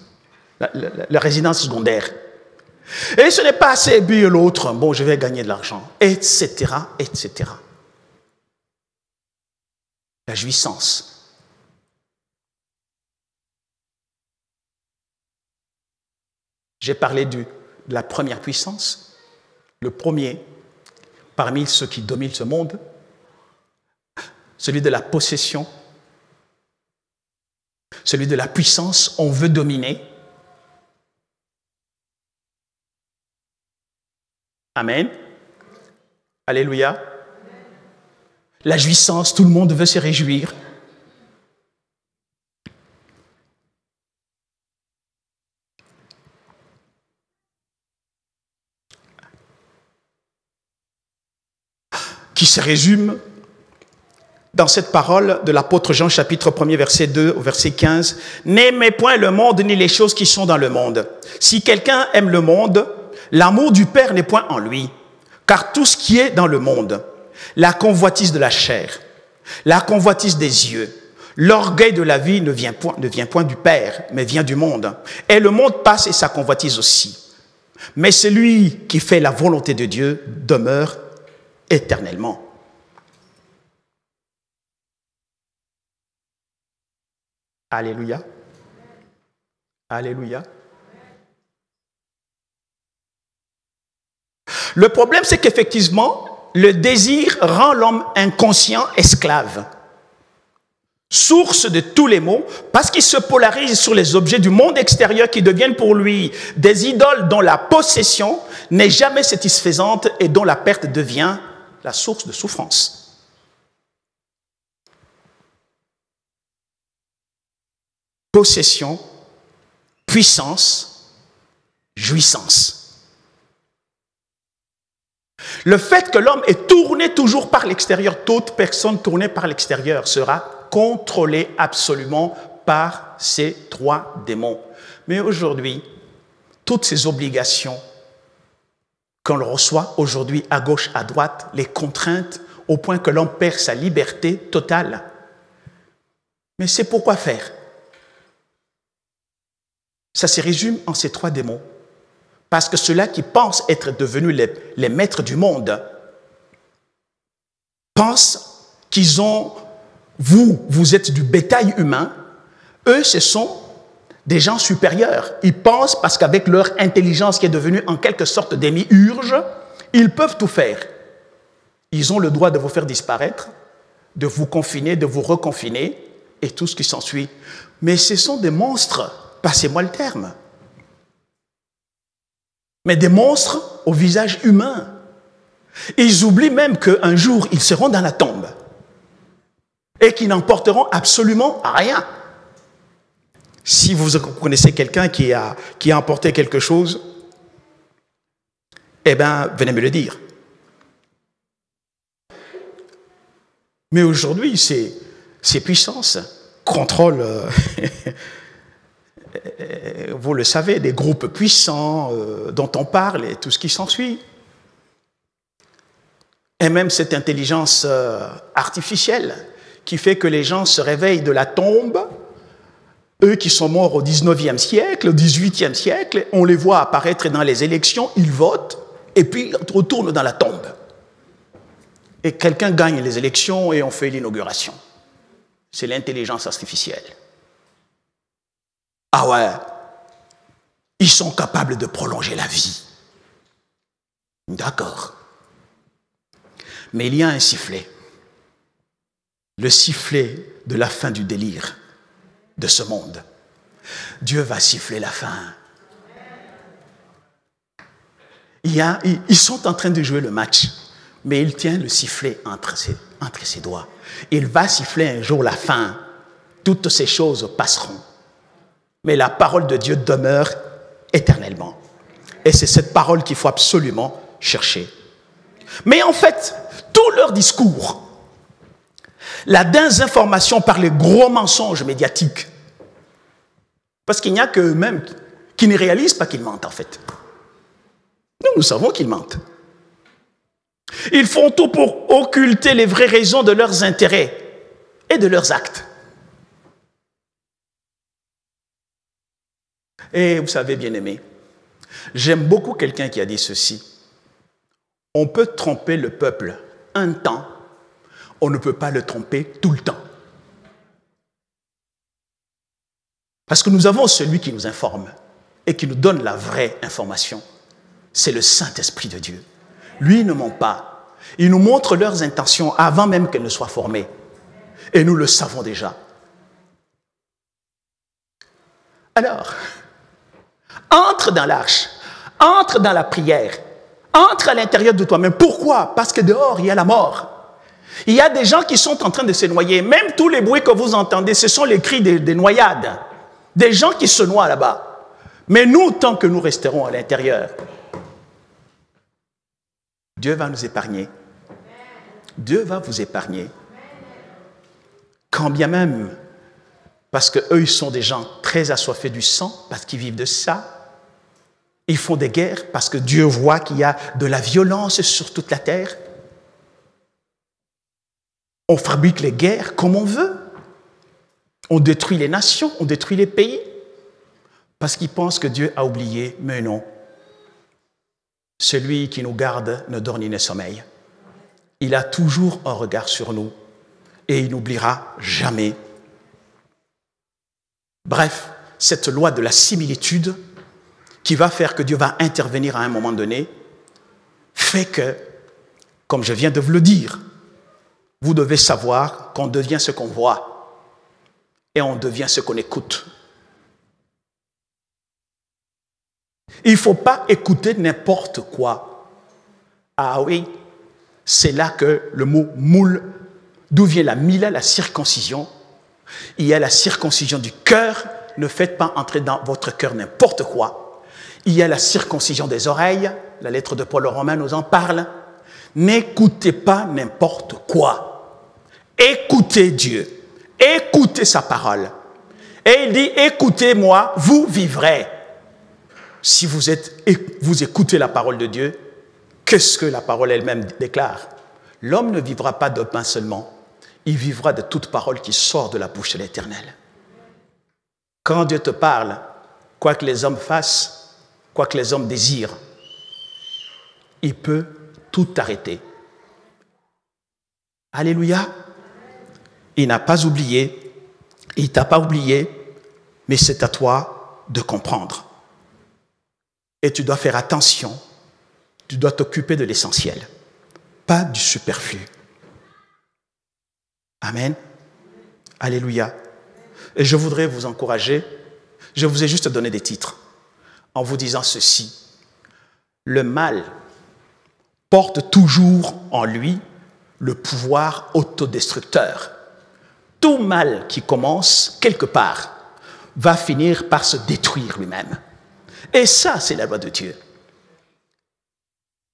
la, résidence secondaire. Et ce n'est pas assez, puis l'autre, bon, je vais gagner de l'argent, etc., etc. La jouissance. J'ai parlé de la première puissance, le premier parmi ceux qui dominent ce monde, celui de la possession, celui de la puissance, on veut dominer. Amen. Alléluia. La jouissance, tout le monde veut se réjouir. Qui se résume dans cette parole de l'apôtre Jean chapitre 1er verset 2 au verset 15, N'aimez point le monde ni les choses qui sont dans le monde. Si quelqu'un aime le monde, l'amour du Père n'est point en lui. Car tout ce qui est dans le monde, la convoitise de la chair, la convoitise des yeux, l'orgueil de la vie ne vient, point, du Père, mais vient du monde. Et le monde passe et sa convoitise aussi. Mais celui qui fait la volonté de Dieu demeure éternellement. Alléluia. Alléluia. Le problème, c'est qu'effectivement, le désir rend l'homme inconscient, esclave. Source de tous les maux, parce qu'il se polarise sur les objets du monde extérieur qui deviennent pour lui des idoles dont la possession n'est jamais satisfaisante et dont la perte devient la source de souffrance. possession, puissance, jouissance. Le fait que l'homme est tourné toujours par l'extérieur, toute personne tournée par l'extérieur sera contrôlée absolument par ces trois démons. Mais aujourd'hui, toutes ces obligations qu'on reçoit aujourd'hui à gauche, à droite, les contraintes au point que l'homme perd sa liberté totale. Mais c'est pourquoi faire? Ça se résume en ces trois démons. Parce que ceux-là qui pensent être devenus les, maîtres du monde pensent qu'ils ont, vous, vous êtes du bétail humain, eux, ce sont des gens supérieurs. Ils pensent parce qu'avec leur intelligence qui est devenue en quelque sorte démiurge, ils peuvent tout faire. Ils ont le droit de vous faire disparaître, de vous confiner, de vous reconfiner et tout ce qui s'ensuit. Mais ce sont des monstres passez-moi le terme. Mais des monstres au visage humain. Ils oublient même qu'un jour, ils seront dans la tombe et qu'ils n'emporteront absolument rien. Si vous connaissez quelqu'un qui a, emporté quelque chose, eh bien, venez me le dire. Mais aujourd'hui, ces, ces puissances contrôlent [LAUGHS] vous le savez, des groupes puissants euh, dont on parle et tout ce qui s'ensuit. Et même cette intelligence euh, artificielle qui fait que les gens se réveillent de la tombe, eux qui sont morts au 19e siècle, au 18e siècle, on les voit apparaître dans les élections, ils votent, et puis ils retournent dans la tombe. Et quelqu'un gagne les élections et on fait l'inauguration. C'est l'intelligence artificielle. Ah ouais, ils sont capables de prolonger la vie. D'accord. Mais il y a un sifflet. Le sifflet de la fin du délire de ce monde. Dieu va siffler la fin. ils sont en train de jouer le match, mais il tient le sifflet entre ses doigts. Il va siffler un jour la fin. Toutes ces choses passeront. Mais la parole de Dieu demeure éternellement. Et c'est cette parole qu'il faut absolument chercher. Mais en fait, tout leur discours, la désinformation par les gros mensonges médiatiques, parce qu'il n'y a qu'eux-mêmes qui ne réalisent pas qu'ils mentent en fait. Nous, nous savons qu'ils mentent. Ils font tout pour occulter les vraies raisons de leurs intérêts et de leurs actes. Et vous savez, bien aimé, j'aime beaucoup quelqu'un qui a dit ceci. On peut tromper le peuple un temps, on ne peut pas le tromper tout le temps. Parce que nous avons celui qui nous informe et qui nous donne la vraie information. C'est le Saint-Esprit de Dieu. Lui ne ment pas. Il nous montre leurs intentions avant même qu'elles ne soient formées. Et nous le savons déjà. Alors, entre dans l'arche, entre dans la prière, entre à l'intérieur de toi-même. Pourquoi? Parce que dehors, il y a la mort. Il y a des gens qui sont en train de se noyer. Même tous les bruits que vous entendez, ce sont les cris des, des noyades. Des gens qui se noient là-bas. Mais nous, tant que nous resterons à l'intérieur, Dieu va nous épargner. Dieu va vous épargner. Quand bien même, parce qu'eux, ils sont des gens très assoiffés du sang, parce qu'ils vivent de ça. Ils font des guerres parce que Dieu voit qu'il y a de la violence sur toute la terre. On fabrique les guerres comme on veut. On détruit les nations, on détruit les pays. Parce qu'ils pensent que Dieu a oublié, mais non. Celui qui nous garde ne dort ni ne sommeille. Il a toujours un regard sur nous et il n'oubliera jamais. Bref, cette loi de la similitude qui va faire que Dieu va intervenir à un moment donné fait que, comme je viens de vous le dire, vous devez savoir qu'on devient ce qu'on voit et on devient ce qu'on écoute. Il ne faut pas écouter n'importe quoi. Ah oui, c'est là que le mot moule, d'où vient la mila, la circoncision. Il y a la circoncision du cœur. Ne faites pas entrer dans votre cœur n'importe quoi. Il y a la circoncision des oreilles. La lettre de Paul aux Romains nous en parle. N'écoutez pas n'importe quoi. Écoutez Dieu. Écoutez sa parole. Et il dit, écoutez-moi, vous vivrez. Si vous, êtes, vous écoutez la parole de Dieu, qu'est-ce que la parole elle-même déclare? L'homme ne vivra pas de pain seulement, il vivra de toute parole qui sort de la bouche de l'Éternel. Quand Dieu te parle, quoi que les hommes fassent, quoi que les hommes désirent, il peut tout arrêter. Alléluia. Il n'a pas oublié, il t'a pas oublié, mais c'est à toi de comprendre. Et tu dois faire attention, tu dois t'occuper de l'essentiel, pas du superflu. Amen. Alléluia. Et je voudrais vous encourager, je vous ai juste donné des titres en vous disant ceci. Le mal porte toujours en lui le pouvoir autodestructeur. Tout mal qui commence quelque part va finir par se détruire lui-même. Et ça, c'est la loi de Dieu.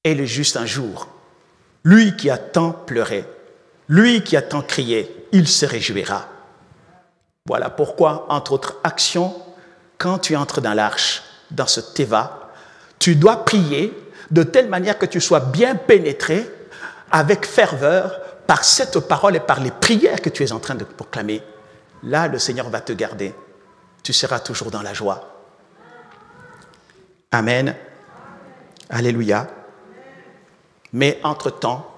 Et le juste un jour, lui qui a tant pleuré, lui qui a tant crié, il se réjouira. Voilà pourquoi, entre autres actions, quand tu entres dans l'arche, dans ce teva, tu dois prier de telle manière que tu sois bien pénétré avec ferveur par cette parole et par les prières que tu es en train de proclamer. Là, le Seigneur va te garder. Tu seras toujours dans la joie. Amen. Alléluia. Mais entre-temps,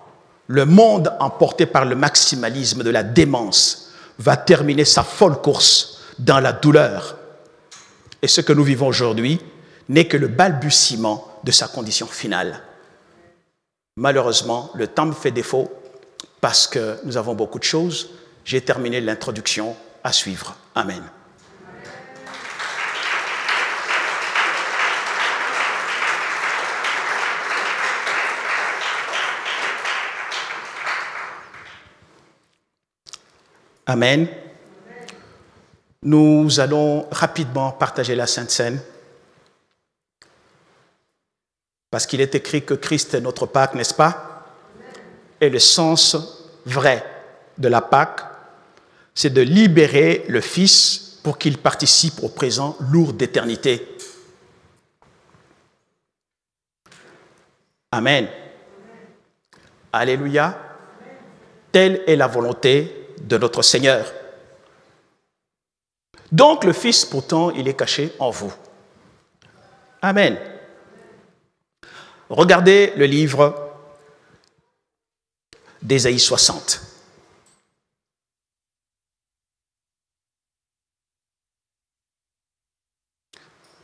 le monde emporté par le maximalisme de la démence va terminer sa folle course dans la douleur. Et ce que nous vivons aujourd'hui n'est que le balbutiement de sa condition finale. Malheureusement, le temps me fait défaut parce que nous avons beaucoup de choses. J'ai terminé l'introduction à suivre. Amen. Amen. Nous allons rapidement partager la Sainte Seine. Parce qu'il est écrit que Christ est notre Pâque, n'est-ce pas? Et le sens vrai de la Pâque, c'est de libérer le Fils pour qu'il participe au présent lourd d'éternité. Amen. Alléluia. Telle est la volonté de notre Seigneur. Donc le Fils, pourtant, il est caché en vous. Amen. Regardez le livre d'Ésaïe 60.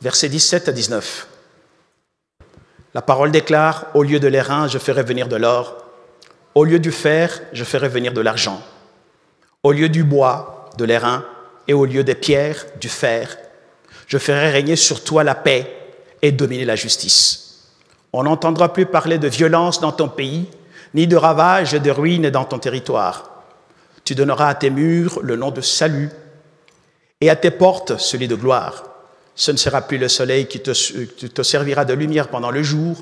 Versets 17 à 19. La parole déclare, au lieu de l'airain, je ferai venir de l'or. Au lieu du fer, je ferai venir de l'argent. Au lieu du bois, de l'airain, et au lieu des pierres, du fer. Je ferai régner sur toi la paix et dominer la justice. On n'entendra plus parler de violence dans ton pays, ni de ravages et de ruines dans ton territoire. Tu donneras à tes murs le nom de salut, et à tes portes celui de gloire. Ce ne sera plus le soleil qui te, te servira de lumière pendant le jour,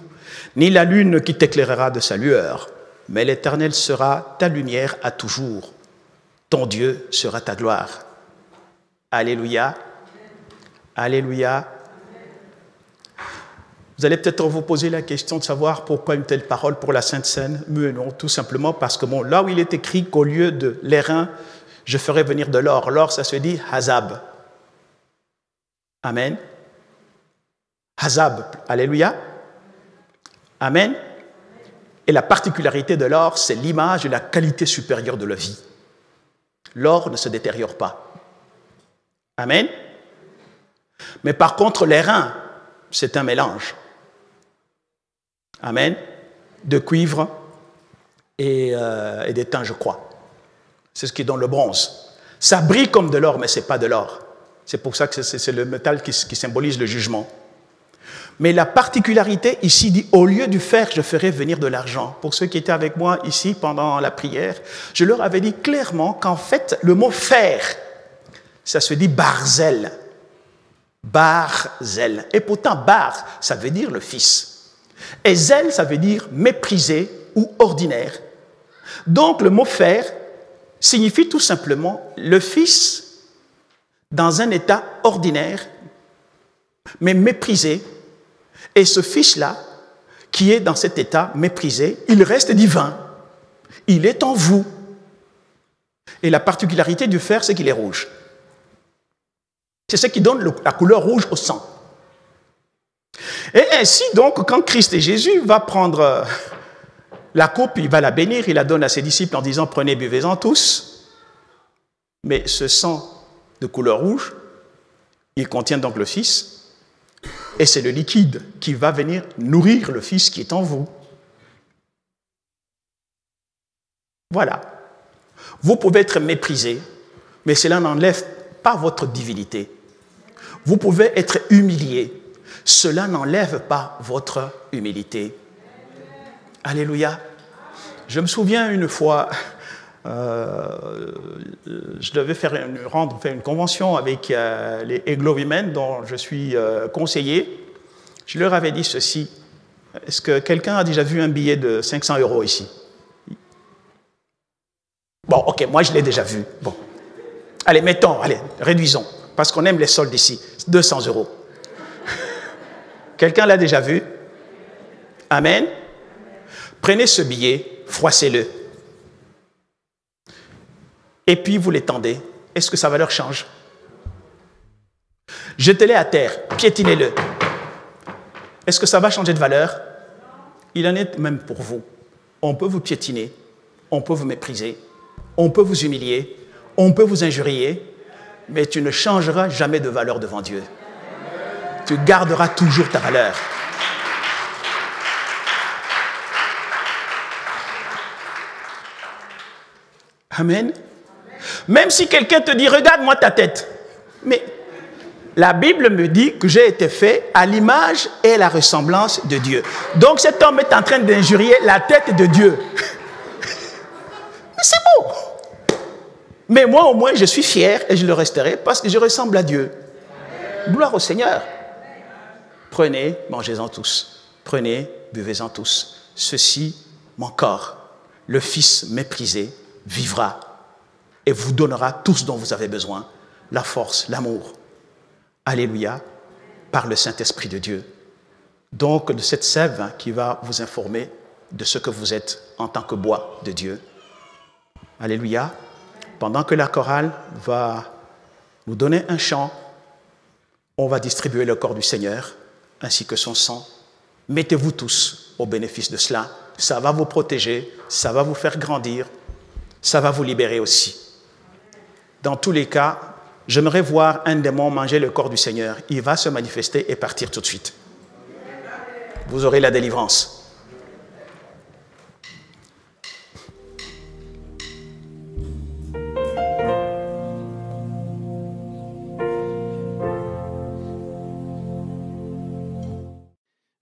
ni la lune qui t'éclairera de sa lueur, mais l'Éternel sera ta lumière à toujours. Ton Dieu sera ta gloire. Alléluia. Alléluia. Vous allez peut-être vous poser la question de savoir pourquoi une telle parole pour la Sainte Seine. Mais non, tout simplement parce que là où il est écrit qu'au lieu de l'airain, je ferai venir de l'or. L'or, ça se dit hazab. Amen. Hazab. Alléluia. Amen. Et la particularité de l'or, c'est l'image et la qualité supérieure de la vie. L'or ne se détériore pas. Amen. Mais par contre, l'airain, c'est un mélange. Amen. De cuivre et, euh, d'étain, je crois. C'est ce qui dans le bronze. Ça brille comme de l'or, mais ce n'est pas de l'or. C'est pour ça que c'est le métal qui, symbolise le jugement. Mais la particularité ici dit, au lieu du fer, je ferai venir de l'argent. Pour ceux qui étaient avec moi ici pendant la prière, je leur avais dit clairement qu'en fait, le mot fer, ça se dit barzel. Barzel. Et pourtant, bar, ça veut dire le fils. Et zel, ça veut dire méprisé ou ordinaire. Donc, le mot fer signifie tout simplement le fils dans un état ordinaire, mais méprisé. Et ce fils-là, qui est dans cet état méprisé, il reste divin. Il est en vous. Et la particularité du fer, c'est qu'il est rouge. C'est ce qui donne la couleur rouge au sang. Et ainsi, donc, quand Christ et Jésus va prendre la coupe, il va la bénir, il la donne à ses disciples en disant Prenez, buvez-en tous. Mais ce sang de couleur rouge, il contient donc le Fils, et c'est le liquide qui va venir nourrir le Fils qui est en vous. Voilà. Vous pouvez être méprisé, mais cela n'enlève pas votre divinité. Vous pouvez être humilié, cela n'enlève pas votre humilité. Alléluia. Je me souviens une fois, euh, je devais faire une, convention avec euh, les Eglo Women dont je suis euh, conseiller. Je leur avais dit ceci. Est-ce que quelqu'un a déjà vu un billet de 500 euros ici? Bon, ok, moi je l'ai déjà vu. Bon. Allez, mettons, allez, réduisons, parce qu'on aime les soldes ici. 200 euros. [LAUGHS] Quelqu'un l'a déjà vu? Amen. Prenez ce billet, froissez-le. Et puis vous l'étendez. Est-ce que sa valeur change? Jetez-le à terre, piétinez-le. Est-ce que ça va changer de valeur? Il en est même pour vous. On peut vous piétiner, on peut vous mépriser, on peut vous humilier, on peut vous injurier, mais tu ne changeras jamais de valeur devant Dieu. Tu garderas toujours ta valeur. Amen. Même si quelqu'un te dit, regarde-moi ta tête. Mais la Bible me dit que j'ai été fait à l'image et à la ressemblance de Dieu. Donc cet homme est en train d'injurier la tête de Dieu. [LAUGHS] Mais c'est beau. Mais moi, au moins, je suis fier et je le resterai parce que je ressemble à Dieu. Gloire au Seigneur. Prenez, mangez-en tous. Prenez, buvez-en tous. Ceci, mon corps, le Fils méprisé, vivra et vous donnera tout ce dont vous avez besoin, la force, l'amour. Alléluia, par le Saint-Esprit de Dieu. Donc, de cette sève qui va vous informer de ce que vous êtes en tant que bois de Dieu. Alléluia. Pendant que la chorale va nous donner un chant, on va distribuer le corps du Seigneur ainsi que son sang. Mettez-vous tous au bénéfice de cela. Ça va vous protéger, ça va vous faire grandir, ça va vous libérer aussi. Dans tous les cas, j'aimerais voir un démon manger le corps du Seigneur. Il va se manifester et partir tout de suite. Vous aurez la délivrance.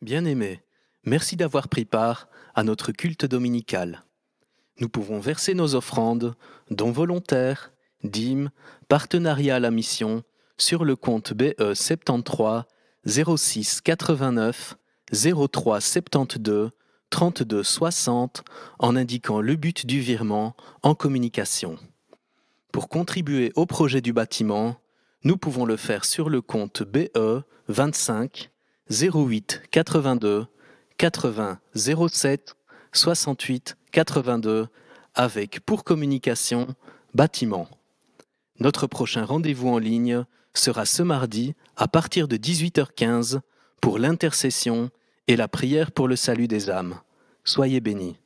Bien-aimés, merci d'avoir pris part à notre culte dominical. Nous pouvons verser nos offrandes, dons volontaires, dîmes, partenariat à la mission, sur le compte BE 73 06 89 03 72 32 60 en indiquant le but du virement en communication. Pour contribuer au projet du bâtiment, nous pouvons le faire sur le compte BE 25 08 82 80 07 68 82 avec pour communication bâtiment. Notre prochain rendez-vous en ligne sera ce mardi à partir de 18h15 pour l'intercession et la prière pour le salut des âmes. Soyez bénis.